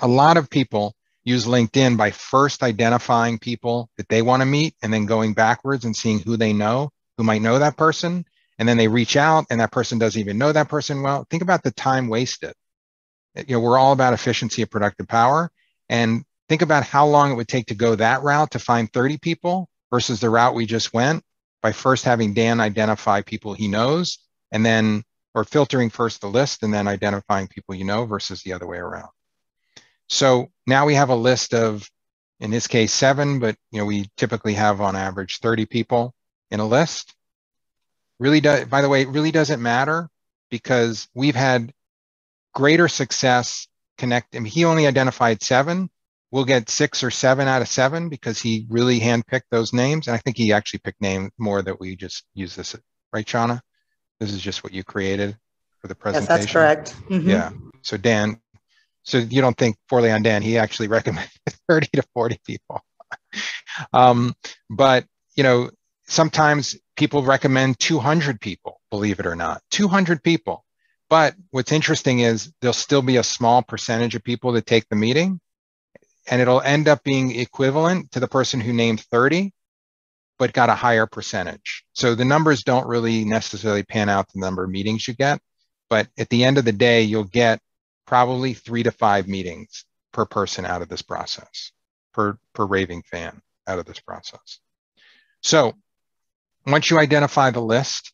A lot of people use LinkedIn by first identifying people that they want to meet and then going backwards and seeing who they know who might know that person. And then they reach out and that person doesn't even know that person well. Think about the time wasted. You know, we're all about efficiency of productive power. And think about how long it would take to go that route to find 30 people versus the route we just went by first having Dan identify people he knows and then, or filtering first the list and then identifying people you know versus the other way around. So now we have a list of, in this case, seven, but you know we typically have on average 30 people in a list. Really does, by the way, it really doesn't matter because we've had greater success connect. Mean, he only identified seven. We'll get six or seven out of seven because he really handpicked those names. And I think he actually picked name more that we just use this, right, Shauna? This is just what you created for the presentation. Yes, that's correct. Mm-hmm. Yeah. So Dan, so you don't think poorly on Dan. He actually <laughs> recommended 30 to 40 people. <laughs> um, but, you know, sometimes people recommend 200 people, believe it or not, 200 people. But what's interesting is there'll still be a small percentage of people that take the meeting and it'll end up being equivalent to the person who named 30 but got a higher percentage. So the numbers don't really necessarily pan out the number of meetings you get, but at the end of the day, you'll get probably three to five meetings per person out of this process, per, per raving fan out of this process. So once you identify the list,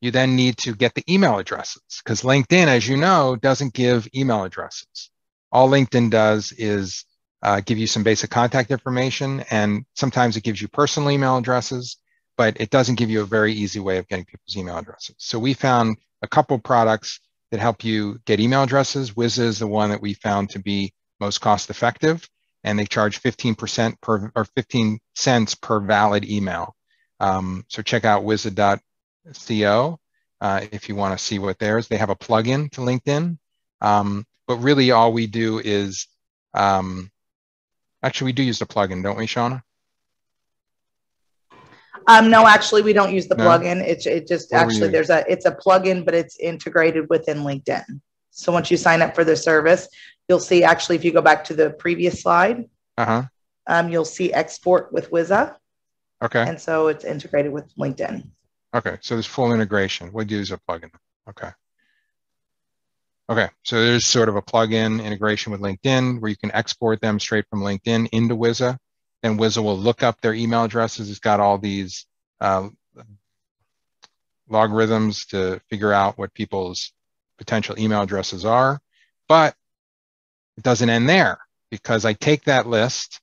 you then need to get the email addresses because LinkedIn, as you know, doesn't give email addresses. All LinkedIn does is uh, give you some basic contact information, and sometimes it gives you personal email addresses, but it doesn't give you a very easy way of getting people's email addresses. So we found a couple products that help you get email addresses. Wiza is the one that we found to be most cost effective, and they charge 15% per or 15 cents per valid email. Um, so check out wiza.co uh, if you want to see what theirs. They have a plugin to LinkedIn, um, but really all we do is um, actually we do use the plugin, don't we, Shauna? Um, no, actually, we don't use the no? plugin. It's it just what actually there's a it's a plugin, but it's integrated within LinkedIn. So once you sign up for the service, you'll see actually if you go back to the previous slide, uh-huh. um, you'll see export with Wiza. Okay. And so it's integrated with LinkedIn. Okay, so there's full integration. We use a plugin. Okay. Okay, so there's sort of a plugin integration with LinkedIn where you can export them straight from LinkedIn into Wiza then Wiza will look up their email addresses. It's got all these uh, logarithms to figure out what people's potential email addresses are. But it doesn't end there because I take that list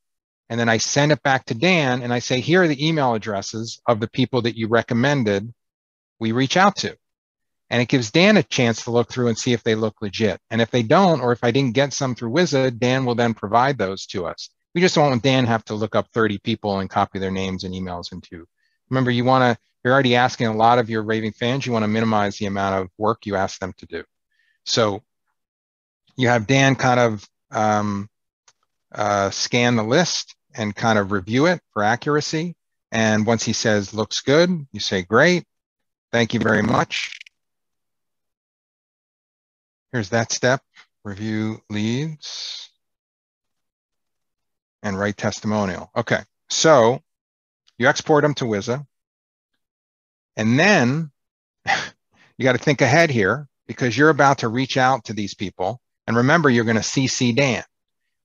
and then I send it back to Dan and I say, here are the email addresses of the people that you recommended we reach out to. And it gives Dan a chance to look through and see if they look legit. And if they don't, or if I didn't get some through Wiza, Dan will then provide those to us. We just don't want Dan have to look up 30 people and copy their names and emails into. Remember, you want to, you're already asking a lot of your raving fans, you want to minimize the amount of work you ask them to do. So you have Dan kind of um, uh, scan the list and kind of review it for accuracy. And once he says looks good, you say, great, thank you very much. Here's that step, review leads and write testimonial. Okay, so you export them to Wiza, and then <laughs> you got to think ahead here because you're about to reach out to these people. And remember, you're going to CC Dan.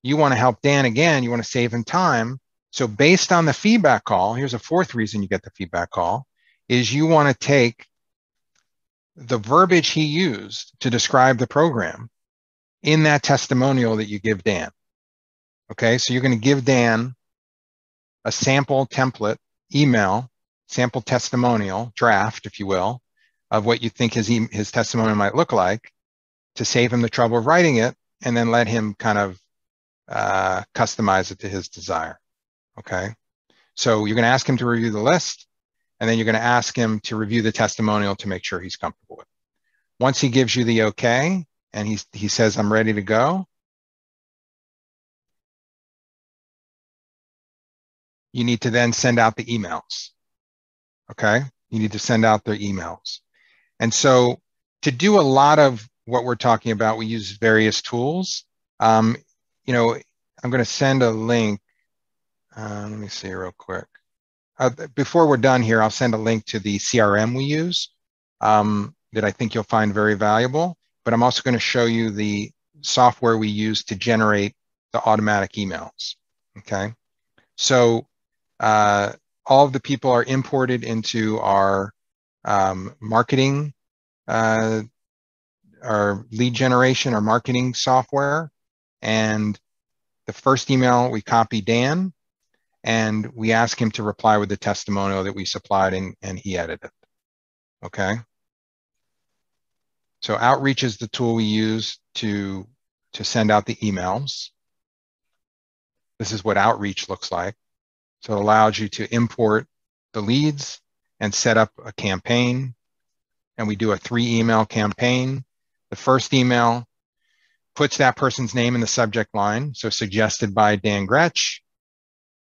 You want to help Dan again, you want to save him time. So, based on the feedback call, here's a fourth reason you get the feedback call is you want to take the verbiage he used to describe the program in that testimonial that you give Dan. Okay, so you're going to give Dan a sample template email sample testimonial draft, if you will, of what you think his, his testimonial might look like to save him the trouble of writing it and then let him kind of uh, customize it to his desire. Okay. So you're going to ask him to review the list and then you're going to ask him to review the testimonial to make sure he's comfortable with it. Once he gives you the okay and he's, he says, I'm ready to go, you need to then send out the emails. Okay. You need to send out their emails. And so to do a lot of what we're talking about, we use various tools. Um, you know, I'm going to send a link. Uh, let me see real quick. Uh, before we're done here, I'll send a link to the CRM we use um, that I think you'll find very valuable. But I'm also going to show you the software we use to generate the automatic emails. Okay. So uh, all of the people are imported into our um, marketing, uh, our lead generation, our marketing software. And the first email, we copy Dan and we ask him to reply with the testimonial that we supplied and, and he edited. Okay. So outreach is the tool we use to, to send out the emails. This is what outreach looks like. So it allows you to import the leads and set up a campaign. And we do a three email campaign. The first email puts that person's name in the subject line. So suggested by Dan Grech.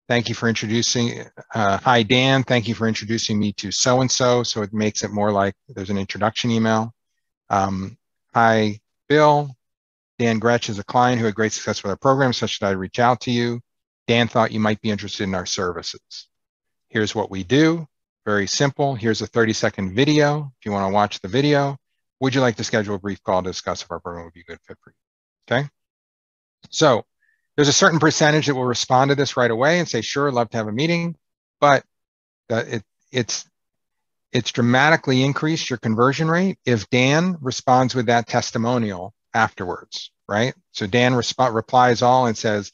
Thank you for introducing, uh, hi Dan, thank you for introducing me to so-and-so. So it makes it more like there's an introduction email. Um, hi Bill, Dan Grech is a client who had great success with our program, such that I reach out to you. Dan thought you might be interested in our services. Here's what we do. Very simple. Here's a 30 second video. If you want to watch the video, would you like to schedule a brief call to discuss if our program would be a good fit for you? Okay. So there's a certain percentage that will respond to this right away and say, sure, love to have a meeting, but it, it's, it's dramatically increased your conversion rate if Dan responds with that testimonial afterwards, right? So Dan resp- replies all and says,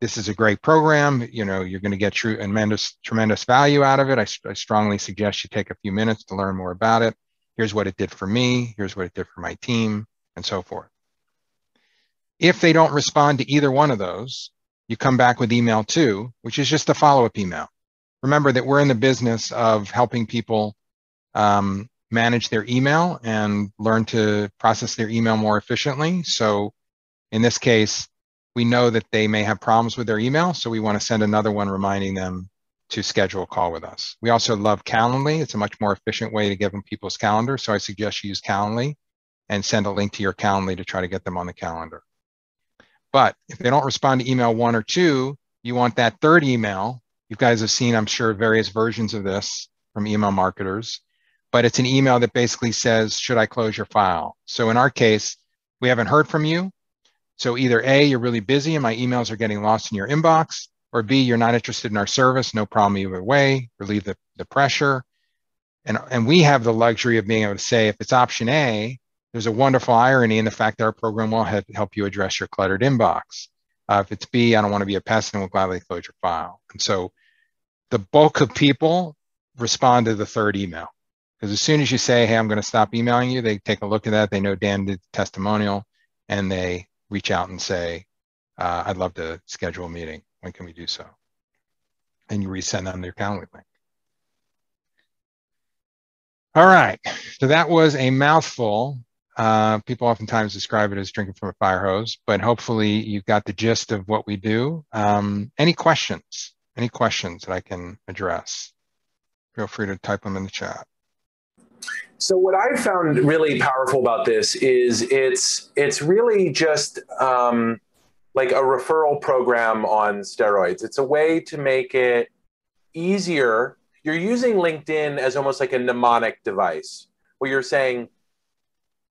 this is a great program. You know, you're going to get tremendous, tremendous value out of it. I, I strongly suggest you take a few minutes to learn more about it. Here's what it did for me. Here's what it did for my team and so forth. If they don't respond to either one of those, you come back with email two, which is just a follow-up email. Remember that we're in the business of helping people um, manage their email and learn to process their email more efficiently. So in this case, we know that they may have problems with their email, so we want to send another one reminding them to schedule a call with us. We also love Calendly. It's a much more efficient way to give them people's calendar. So I suggest you use Calendly and send a link to your Calendly to try to get them on the calendar. But if they don't respond to email one or two, you want that third email. You guys have seen, I'm sure, various versions of this from email marketers, but it's an email that basically says, should I close your file? So in our case, we haven't heard from you. So either A, you're really busy and my emails are getting lost in your inbox, or B, you're not interested in our service, no problem either way, relieve the, the pressure. And, and we have the luxury of being able to say, if it's option A, there's a wonderful irony in the fact that our program will help you address your cluttered inbox. Uh, if it's B, I don't want to be a pest and we'll gladly close your file. And so the bulk of people respond to the third email. Because as soon as you say, hey, I'm going to stop emailing you, they take a look at that. They know Dan did the testimonial and they reach out and say, uh, I'd love to schedule a meeting. When can we do so? And you resend them their Calendly link. All right, so that was a mouthful. Uh, people oftentimes describe it as drinking from a fire hose, but hopefully you've got the gist of what we do. Um, any questions? Any questions that I can address? Feel free to type them in the chat. So what I found really powerful about this is it's it's really just um, like a referral program on steroids. It's a way to make it easier. You're using LinkedIn as almost like a mnemonic device where you're saying,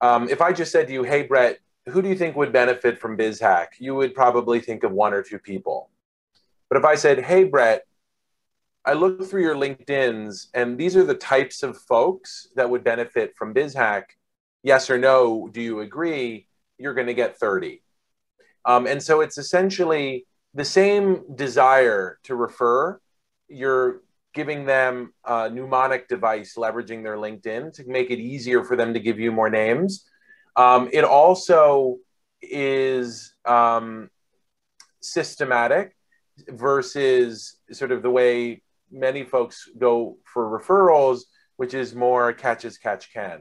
um, if I just said to you, "Hey Brett, who do you think would benefit from BizHack?" You would probably think of one or two people. But if I said, "Hey Brett, I looked through your LinkedIn's, and these are the types of folks that would benefit from BizHack. Yes or no? Do you agree? You're going to get 30. Um, and so it's essentially the same desire to refer. You're giving them a mnemonic device, leveraging their LinkedIn to make it easier for them to give you more names. Um, it also is um, systematic versus sort of the way many folks go for referrals, which is more catch as catch can.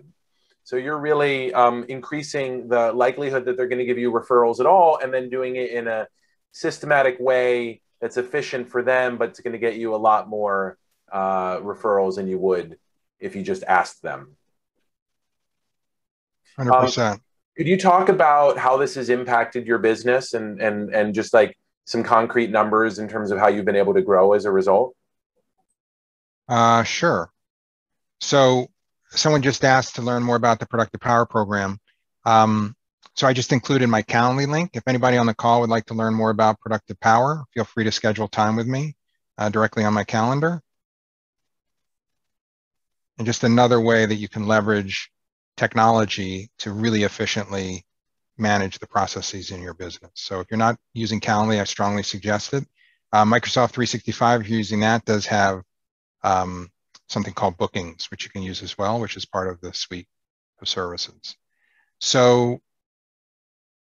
So you're really um, increasing the likelihood that they're going to give you referrals at all, and then doing it in a systematic way that's efficient for them, but it's going to get you a lot more uh, referrals than you would if you just asked them. 100%. Um, could you talk about how this has impacted your business and, and, and just like some concrete numbers in terms of how you've been able to grow as a result? Uh, sure. So someone just asked to learn more about the Productive Power program. Um, so I just included my Calendly link. If anybody on the call would like to learn more about Productive Power, feel free to schedule time with me uh, directly on my calendar. And just another way that you can leverage technology to really efficiently manage the processes in your business. So if you're not using Calendly, I strongly suggest it. Uh, Microsoft 365, if you're using that, does have um, something called bookings, which you can use as well, which is part of the suite of services. So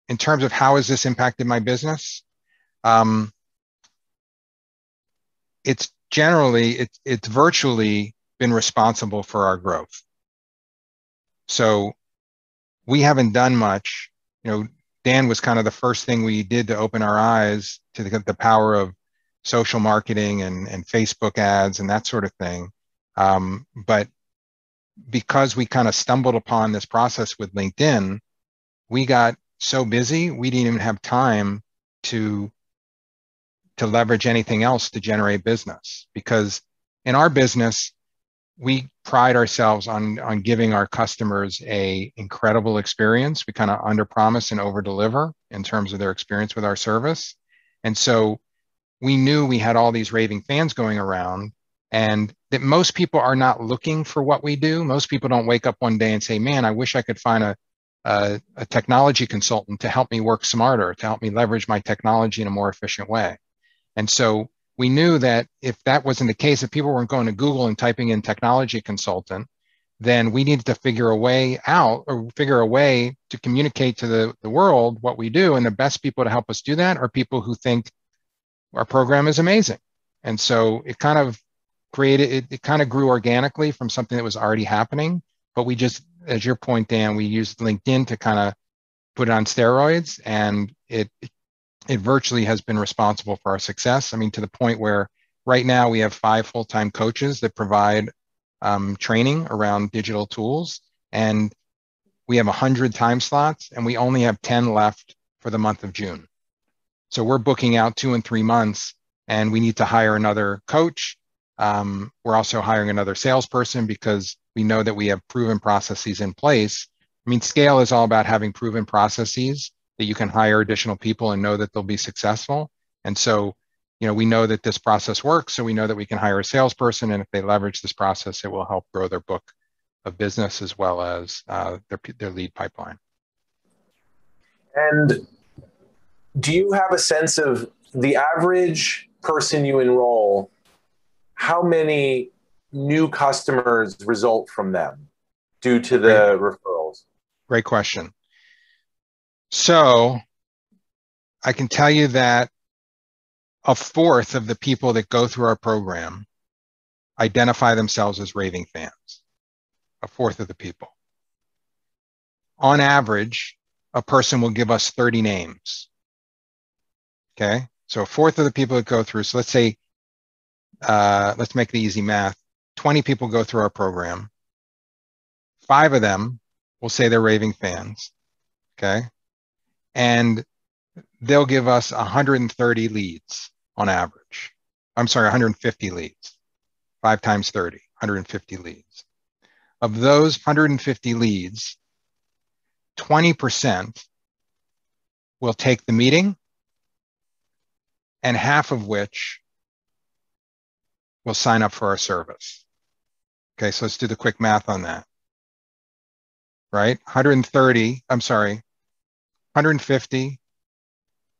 in terms of how has this impacted my business, um, it's generally, it's, it's virtually been responsible for our growth. So we haven't done much. You know, Dan was kind of the first thing we did to open our eyes to the, the power of social marketing and, and Facebook ads and that sort of thing. Um, but because we kind of stumbled upon this process with LinkedIn, we got so busy we didn't even have time to to leverage anything else to generate business because in our business we pride ourselves on on giving our customers a incredible experience. We kind of under promise and over deliver in terms of their experience with our service. And so we knew we had all these raving fans going around and that most people are not looking for what we do. Most people don't wake up one day and say man i wish i could find a a, a technology consultant to help me work smarter to help me leverage my technology in a more efficient way. And so we knew that if that wasn't the case, if people weren't going to Google and typing in technology consultant, then we needed to figure a way out or figure a way to communicate to the, the world what we do. And the best people to help us do that are people who think our program is amazing. And so it kind of created, it, it kind of grew organically from something that was already happening. But we just, as your point, Dan, we used LinkedIn to kind of put it on steroids and it, it it virtually has been responsible for our success. I mean, to the point where right now we have five full time coaches that provide um, training around digital tools. And we have 100 time slots, and we only have 10 left for the month of June. So we're booking out two and three months, and we need to hire another coach. Um, we're also hiring another salesperson because we know that we have proven processes in place. I mean, scale is all about having proven processes that you can hire additional people and know that they'll be successful. And so, you know, we know that this process works, so we know that we can hire a salesperson, and if they leverage this process, it will help grow their book of business as well as uh, their their lead pipeline. And do you have a sense of the average person you enroll? How many new customers result from them due to the Great. referrals? Great question. So I can tell you that a fourth of the people that go through our program identify themselves as raving fans. A fourth of the people. On average, a person will give us 30 names. Okay. So a fourth of the people that go through, so let's say, uh, let's make the easy math 20 people go through our program. Five of them will say they're raving fans. Okay and they'll give us 130 leads on average. I'm sorry, 150 leads, five times 30, 150 leads. Of those 150 leads, 20% will take the meeting, and half of which will sign up for our service. Okay, so let's do the quick math on that. Right? 130, I'm sorry, 150,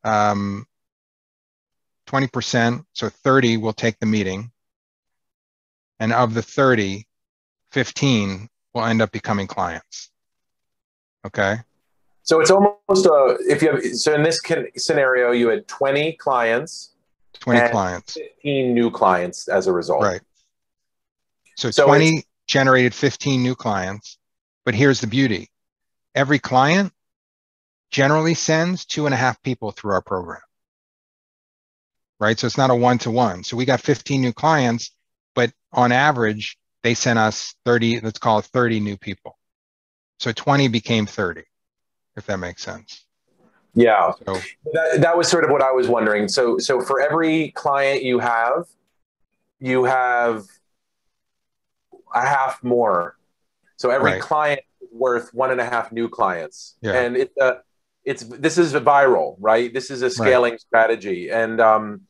um, 20%, so 30 will take the meeting. And of the 30, 15 will end up becoming clients. Okay. So it's almost a, if you have, so in this can, scenario, you had 20 clients, 20 clients, 15 new clients as a result. Right. So, so 20 generated 15 new clients. But here's the beauty every client generally sends two and a half people through our program. Right. So it's not a one to one. So we got 15 new clients, but on average, they sent us 30, let's call it 30 new people. So 20 became 30, if that makes sense. Yeah. So, that, that was sort of what I was wondering. So, so for every client you have, you have a half more. So every right. client is worth one and a half new clients. Yeah. And it's a, it's this is a viral, right? This is a scaling right. strategy. And um,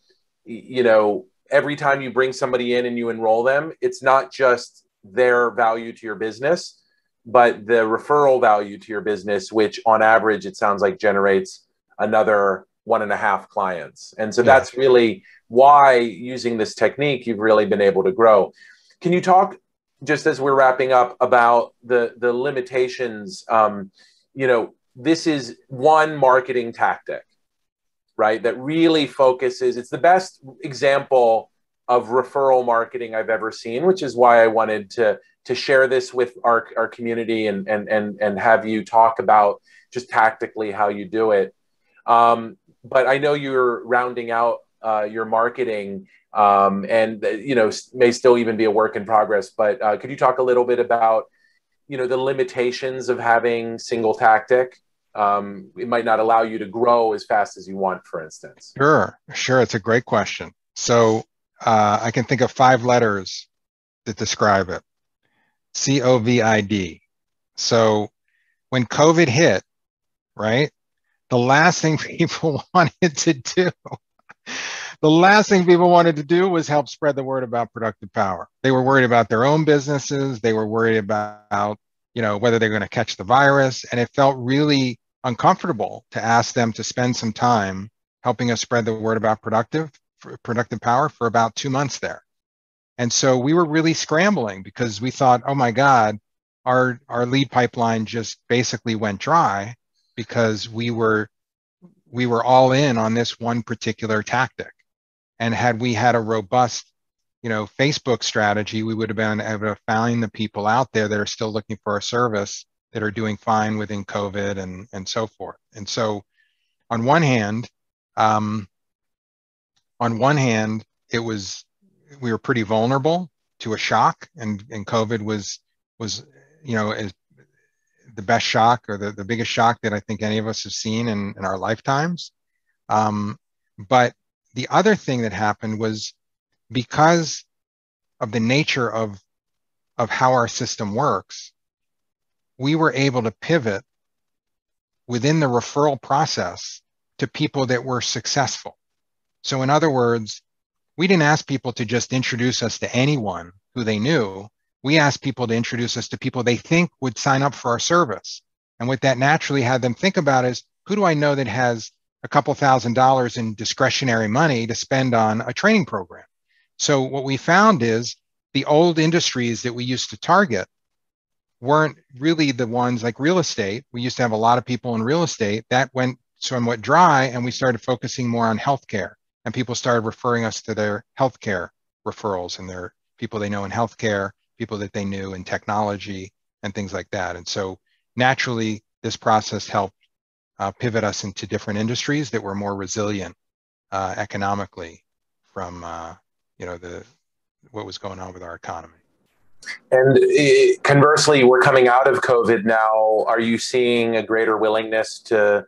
you know, every time you bring somebody in and you enroll them, it's not just their value to your business, but the referral value to your business, which on average it sounds like generates another one and a half clients. And so yeah. that's really why using this technique you've really been able to grow. Can you talk just as we're wrapping up about the the limitations? Um, you know, this is one marketing tactic right? That really focuses, it's the best example of referral marketing I've ever seen, which is why I wanted to, to share this with our, our community and, and, and, and have you talk about just tactically how you do it. Um, but I know you're rounding out uh, your marketing um, and, you know, may still even be a work in progress, but uh, could you talk a little bit about, you know, the limitations of having single tactic um, it might not allow you to grow as fast as you want, for instance? Sure, sure. It's a great question. So uh, I can think of five letters that describe it C O V I D. So when COVID hit, right, the last thing <laughs> people wanted to do, the last thing people wanted to do was help spread the word about productive power. They were worried about their own businesses. They were worried about you know, whether they're going to catch the virus. And it felt really uncomfortable to ask them to spend some time helping us spread the word about productive productive power for about two months there. And so we were really scrambling because we thought, oh my God, our our lead pipeline just basically went dry because we were we were all in on this one particular tactic. And had we had a robust you know, Facebook strategy, we would have been able to find the people out there that are still looking for a service that are doing fine within COVID and, and so forth. And so on one hand, um, on one hand, it was, we were pretty vulnerable to a shock and, and COVID was, was, you know, as the best shock or the, the biggest shock that I think any of us have seen in, in our lifetimes. Um, but the other thing that happened was because of the nature of, of how our system works, we were able to pivot within the referral process to people that were successful. So, in other words, we didn't ask people to just introduce us to anyone who they knew. We asked people to introduce us to people they think would sign up for our service. And what that naturally had them think about is who do I know that has a couple thousand dollars in discretionary money to spend on a training program? So what we found is the old industries that we used to target weren't really the ones like real estate. We used to have a lot of people in real estate that went somewhat dry and we started focusing more on healthcare and people started referring us to their healthcare referrals and their people they know in healthcare, people that they knew and technology and things like that. And so naturally this process helped uh, pivot us into different industries that were more resilient uh, economically from uh, you know the what was going on with our economy. And eh, conversely, we're coming out of COVID now. Are you seeing a greater willingness to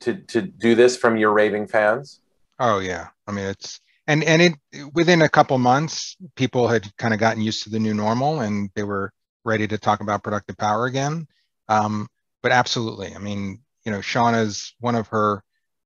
to to do this from your raving fans? Oh yeah, I mean it's and and it within a couple months, people had kind of gotten used to the new normal and they were ready to talk about productive power again. Um, but absolutely, I mean, you know, Shauna's one of her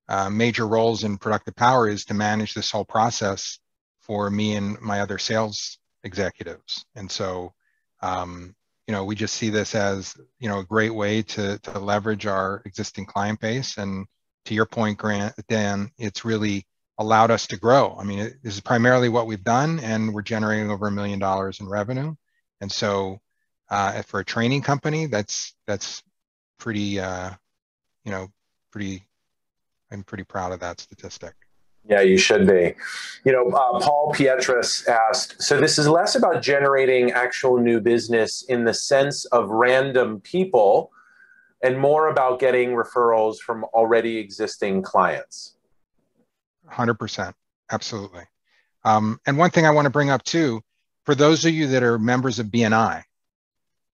uh, major roles in productive power is to manage this whole process for me and my other sales executives. And so, um, you know, we just see this as, you know, a great way to, to leverage our existing client base. And to your point, Grant, Dan, it's really allowed us to grow. I mean, it, this is primarily what we've done, and we're generating over a million dollars in revenue. And so, uh, for a training company, that's that's pretty, uh, you know, pretty. I'm pretty proud of that statistic. Yeah, you should be. You know, uh, Paul Pietras asked so this is less about generating actual new business in the sense of random people and more about getting referrals from already existing clients. 100%. Absolutely. Um, and one thing I want to bring up too, for those of you that are members of BNI,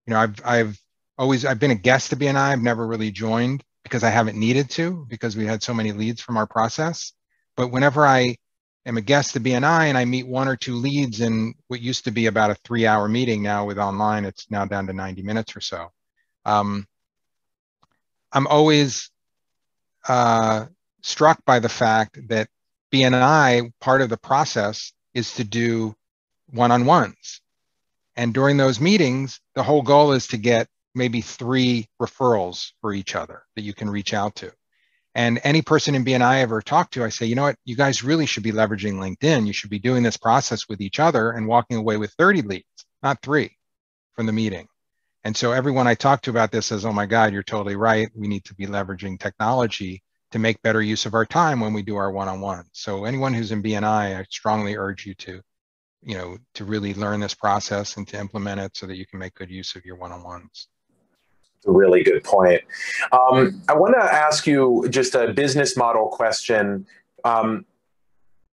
you know, I've, I've always, I've been a guest to BNI. I've never really joined because I haven't needed to because we had so many leads from our process. But whenever I am a guest to BNI and I meet one or two leads in what used to be about a three hour meeting now with online, it's now down to 90 minutes or so. Um, I'm always uh, struck by the fact that BNI, part of the process is to do one on ones. And during those meetings, the whole goal is to get maybe three referrals for each other that you can reach out to. And any person in BNI I ever talked to, I say, you know what, you guys really should be leveraging LinkedIn. You should be doing this process with each other and walking away with 30 leads, not three from the meeting. And so everyone I talk to about this says, oh my God, you're totally right. We need to be leveraging technology to make better use of our time when we do our one-on-one. So anyone who's in BNI, I strongly urge you to, you know, to really learn this process and to implement it so that you can make good use of your one-on-ones a really good point. Um, I want to ask you just a business model question. Um,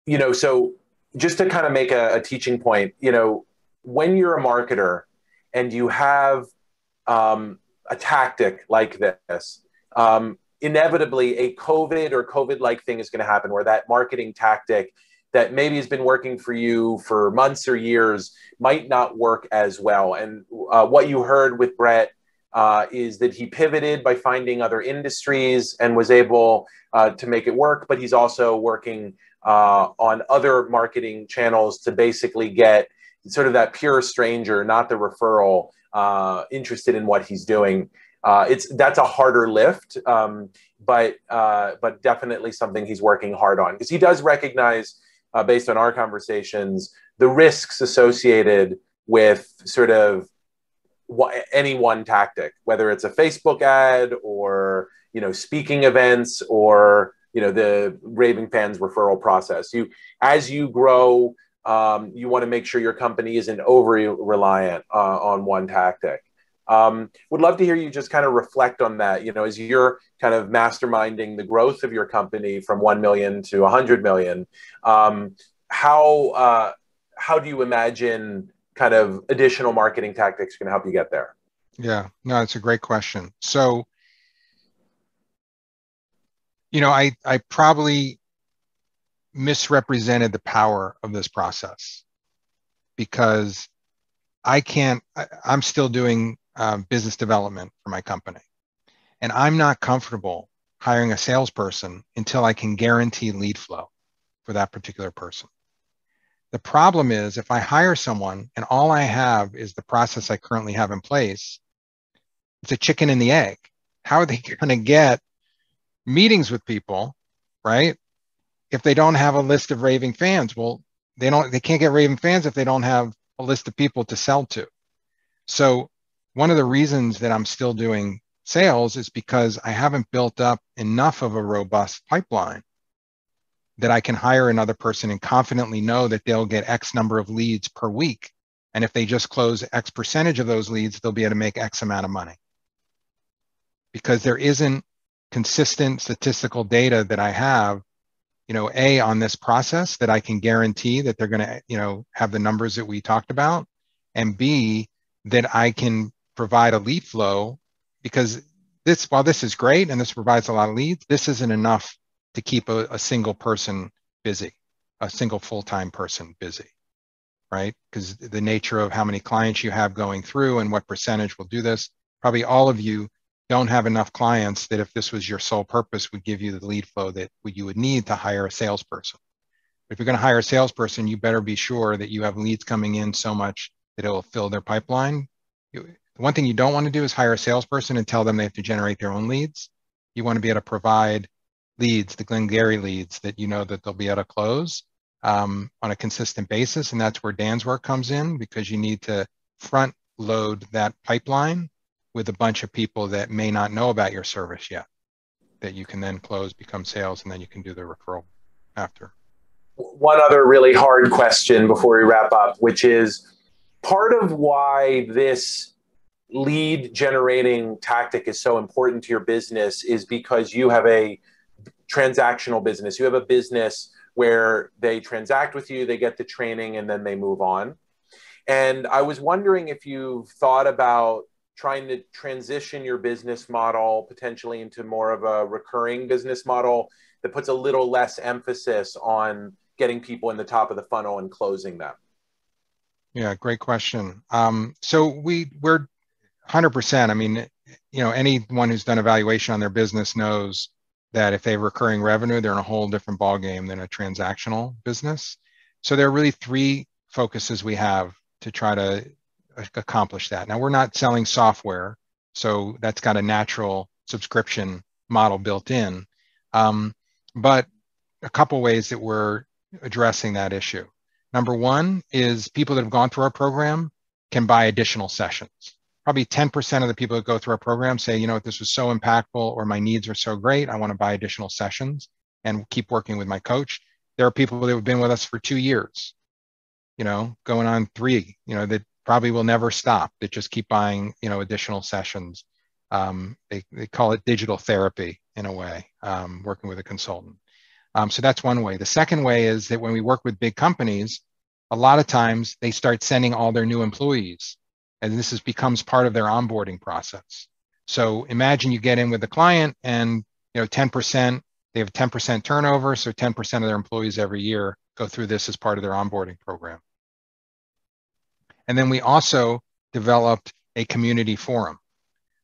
you know, so just to kind of make a, a, teaching point, you know, when you're a marketer and you have um, a tactic like this, um, inevitably a COVID or COVID like thing is going to happen where that marketing tactic that maybe has been working for you for months or years might not work as well. And uh, what you heard with Brett uh, is that he pivoted by finding other industries and was able uh, to make it work. But he's also working uh, on other marketing channels to basically get sort of that pure stranger, not the referral, uh, interested in what he's doing. Uh, it's that's a harder lift, um, but uh, but definitely something he's working hard on because he does recognize, based on our conversations, the risks associated with sort of any one tactic, whether it's a Facebook ad or you know speaking events or you know the raving fans referral process. You as you grow, um, you want to make sure your company isn't over reliant uh, on one tactic. Um, would love to hear you just kind of reflect on that. You know, as you're kind of masterminding the growth of your company from one million to a hundred million, um, how uh, how do you imagine kind of additional marketing tactics can help you get there? Yeah, no, it's a great question. So, you know, I I probably misrepresented the power of this process because I can't. I, am still doing um, business development for my company, and I'm not comfortable hiring a salesperson until I can guarantee lead flow for that particular person. The problem is if I hire someone and all I have is the process I currently have in place, it's a chicken and the egg. How are they <laughs> going to get meetings with people, right? If they don't have a list of raving fans, well, they don't they can't get raving fans if they don't have a list of people to sell to. So one of the reasons that I'm still doing sales is because I haven't built up enough of a robust pipeline that I can hire another person and confidently know that they'll get X number of leads per week. And if they just close X percentage of those leads, they'll be able to make X amount of money. Because there isn't consistent statistical data that I have, you know, A, on this process that I can guarantee that they're going to, you know, have the numbers that we talked about. And B, that I can provide a lead flow because this, while this is great and this provides a lot of leads, this isn't enough to keep a, a single person busy, a single full-time person busy, right? Because the nature of how many clients you have going through and what percentage will do this, probably all of you don't have enough clients that if this was your sole purpose would give you the lead flow that you would need to hire a salesperson. If you're going to hire a salesperson, you better be sure that you have leads coming in so much that it will fill their pipeline. One thing you don't want to do is hire a salesperson and tell them they have to generate their own leads. You want to be able to provide leads, the Glengarry leads that you know that they'll be able to close um, on a consistent basis. And that's where Dan's work comes in because you need to front load that pipeline with a bunch of people that may not know about your service yet that you can then close, become sales, and then you can do the referral after. One other really hard question before we wrap up, which is part of why this lead generating tactic is so important to your business is because you have a transactional business. You have a business where they transact with you, they get the training, and then they move on. And I was wondering if you've thought about trying to transition your business model potentially into more of a recurring business model that puts a little less emphasis on getting people in the top of the funnel and closing them? Yeah, great question. Um, so we we're 100%. I mean, you know, anyone who's done evaluation on their business knows that if they have recurring revenue, they're in a whole different ballgame than a transactional business. So there are really three focuses we have to try to accomplish that. Now we're not selling software, so that's got a natural subscription model built in. Um, but a couple ways that we're addressing that issue. Number one is people that have gone through our program can buy additional sessions. Probably 10% of the people that go through our program say, you know what, this was so impactful or my needs are so great, I want to buy additional sessions and keep working with my coach. There are people that have been with us for two years, you know, going on three, you know, that probably will never stop, that just keep buying, you know, additional sessions. Um, they, they call it digital therapy in a way, um, working with a consultant. Um, so that's one way. The second way is that when we work with big companies, a lot of times they start sending all their new employees, and this is, becomes part of their onboarding process. So imagine you get in with a client, and you know 10%, they have 10% turnover, so 10% of their employees every year go through this as part of their onboarding program. And then we also developed a community forum.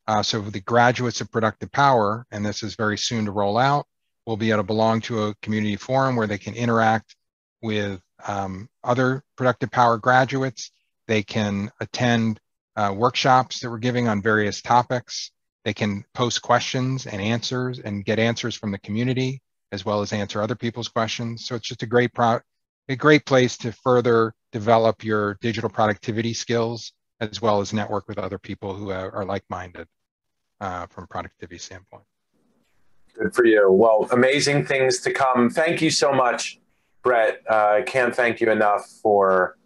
Uh, so the graduates of Productive Power, and this is very soon to roll out, will be able to belong to a community forum where they can interact with um, other Productive Power graduates. They can attend uh, workshops that we're giving on various topics. They can post questions and answers and get answers from the community as well as answer other people's questions. So it's just a great pro- a great place to further develop your digital productivity skills as well as network with other people who are, like-minded uh, from productivity standpoint. Good for you. Well, amazing things to come. Thank you so much, Brett. Uh, I can't thank you enough for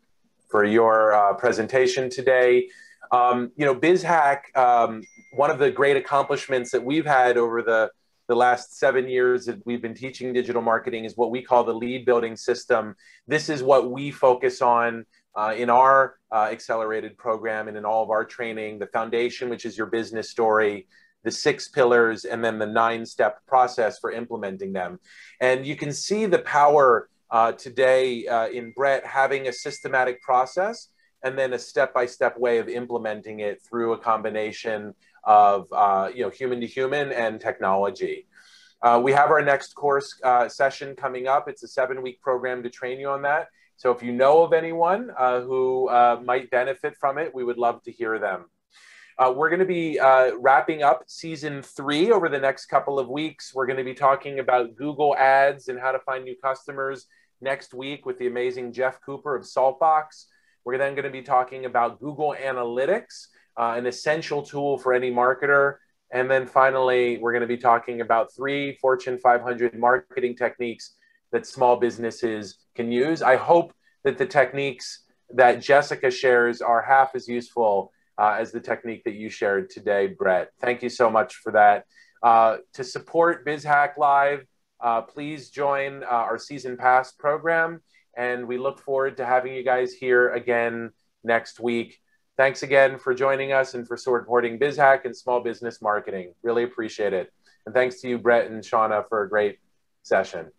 for your uh, presentation today. Um, you know, BizHack, um, one of the great accomplishments that we've had over the the last seven years that we've been teaching digital marketing is what we call the lead building system. This is what we focus on uh, in our uh, accelerated program and in all of our training. The foundation, which is your business story, the six pillars and then the nine step process for implementing them. And you can see the power uh, today uh, in Brett having a systematic process and then a step by step way of implementing it through a combination of uh, you know human to human and technology. Uh, we have our next course uh, session coming up. It's a seven week program to train you on that. So if you know of anyone uh, who might benefit from it, we would love to hear them. Uh, we're going to be uh, wrapping up season three over the next couple of weeks. We're going to be talking about Google Ads and how to find new customers next week with the amazing Jeff Cooper of Saltbox. We're then going to be talking about Google Analytics, uh, an essential tool for any marketer. And then finally, we're going to be talking about three Fortune 500 marketing techniques that small businesses can use. I hope that the techniques that Jessica shares are half as useful uh, as the technique that you shared today, Brett. Thank you so much for that. Uh, to support BizHack Live, uh, please join uh, our season pass program. And we look forward to having you guys here again next week. Thanks again for joining us and for supporting BizHack and small business marketing. Really appreciate it. And thanks to you, Brett and Shauna, for a great session.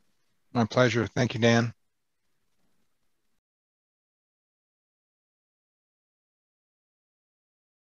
My pleasure. Thank you, Dan.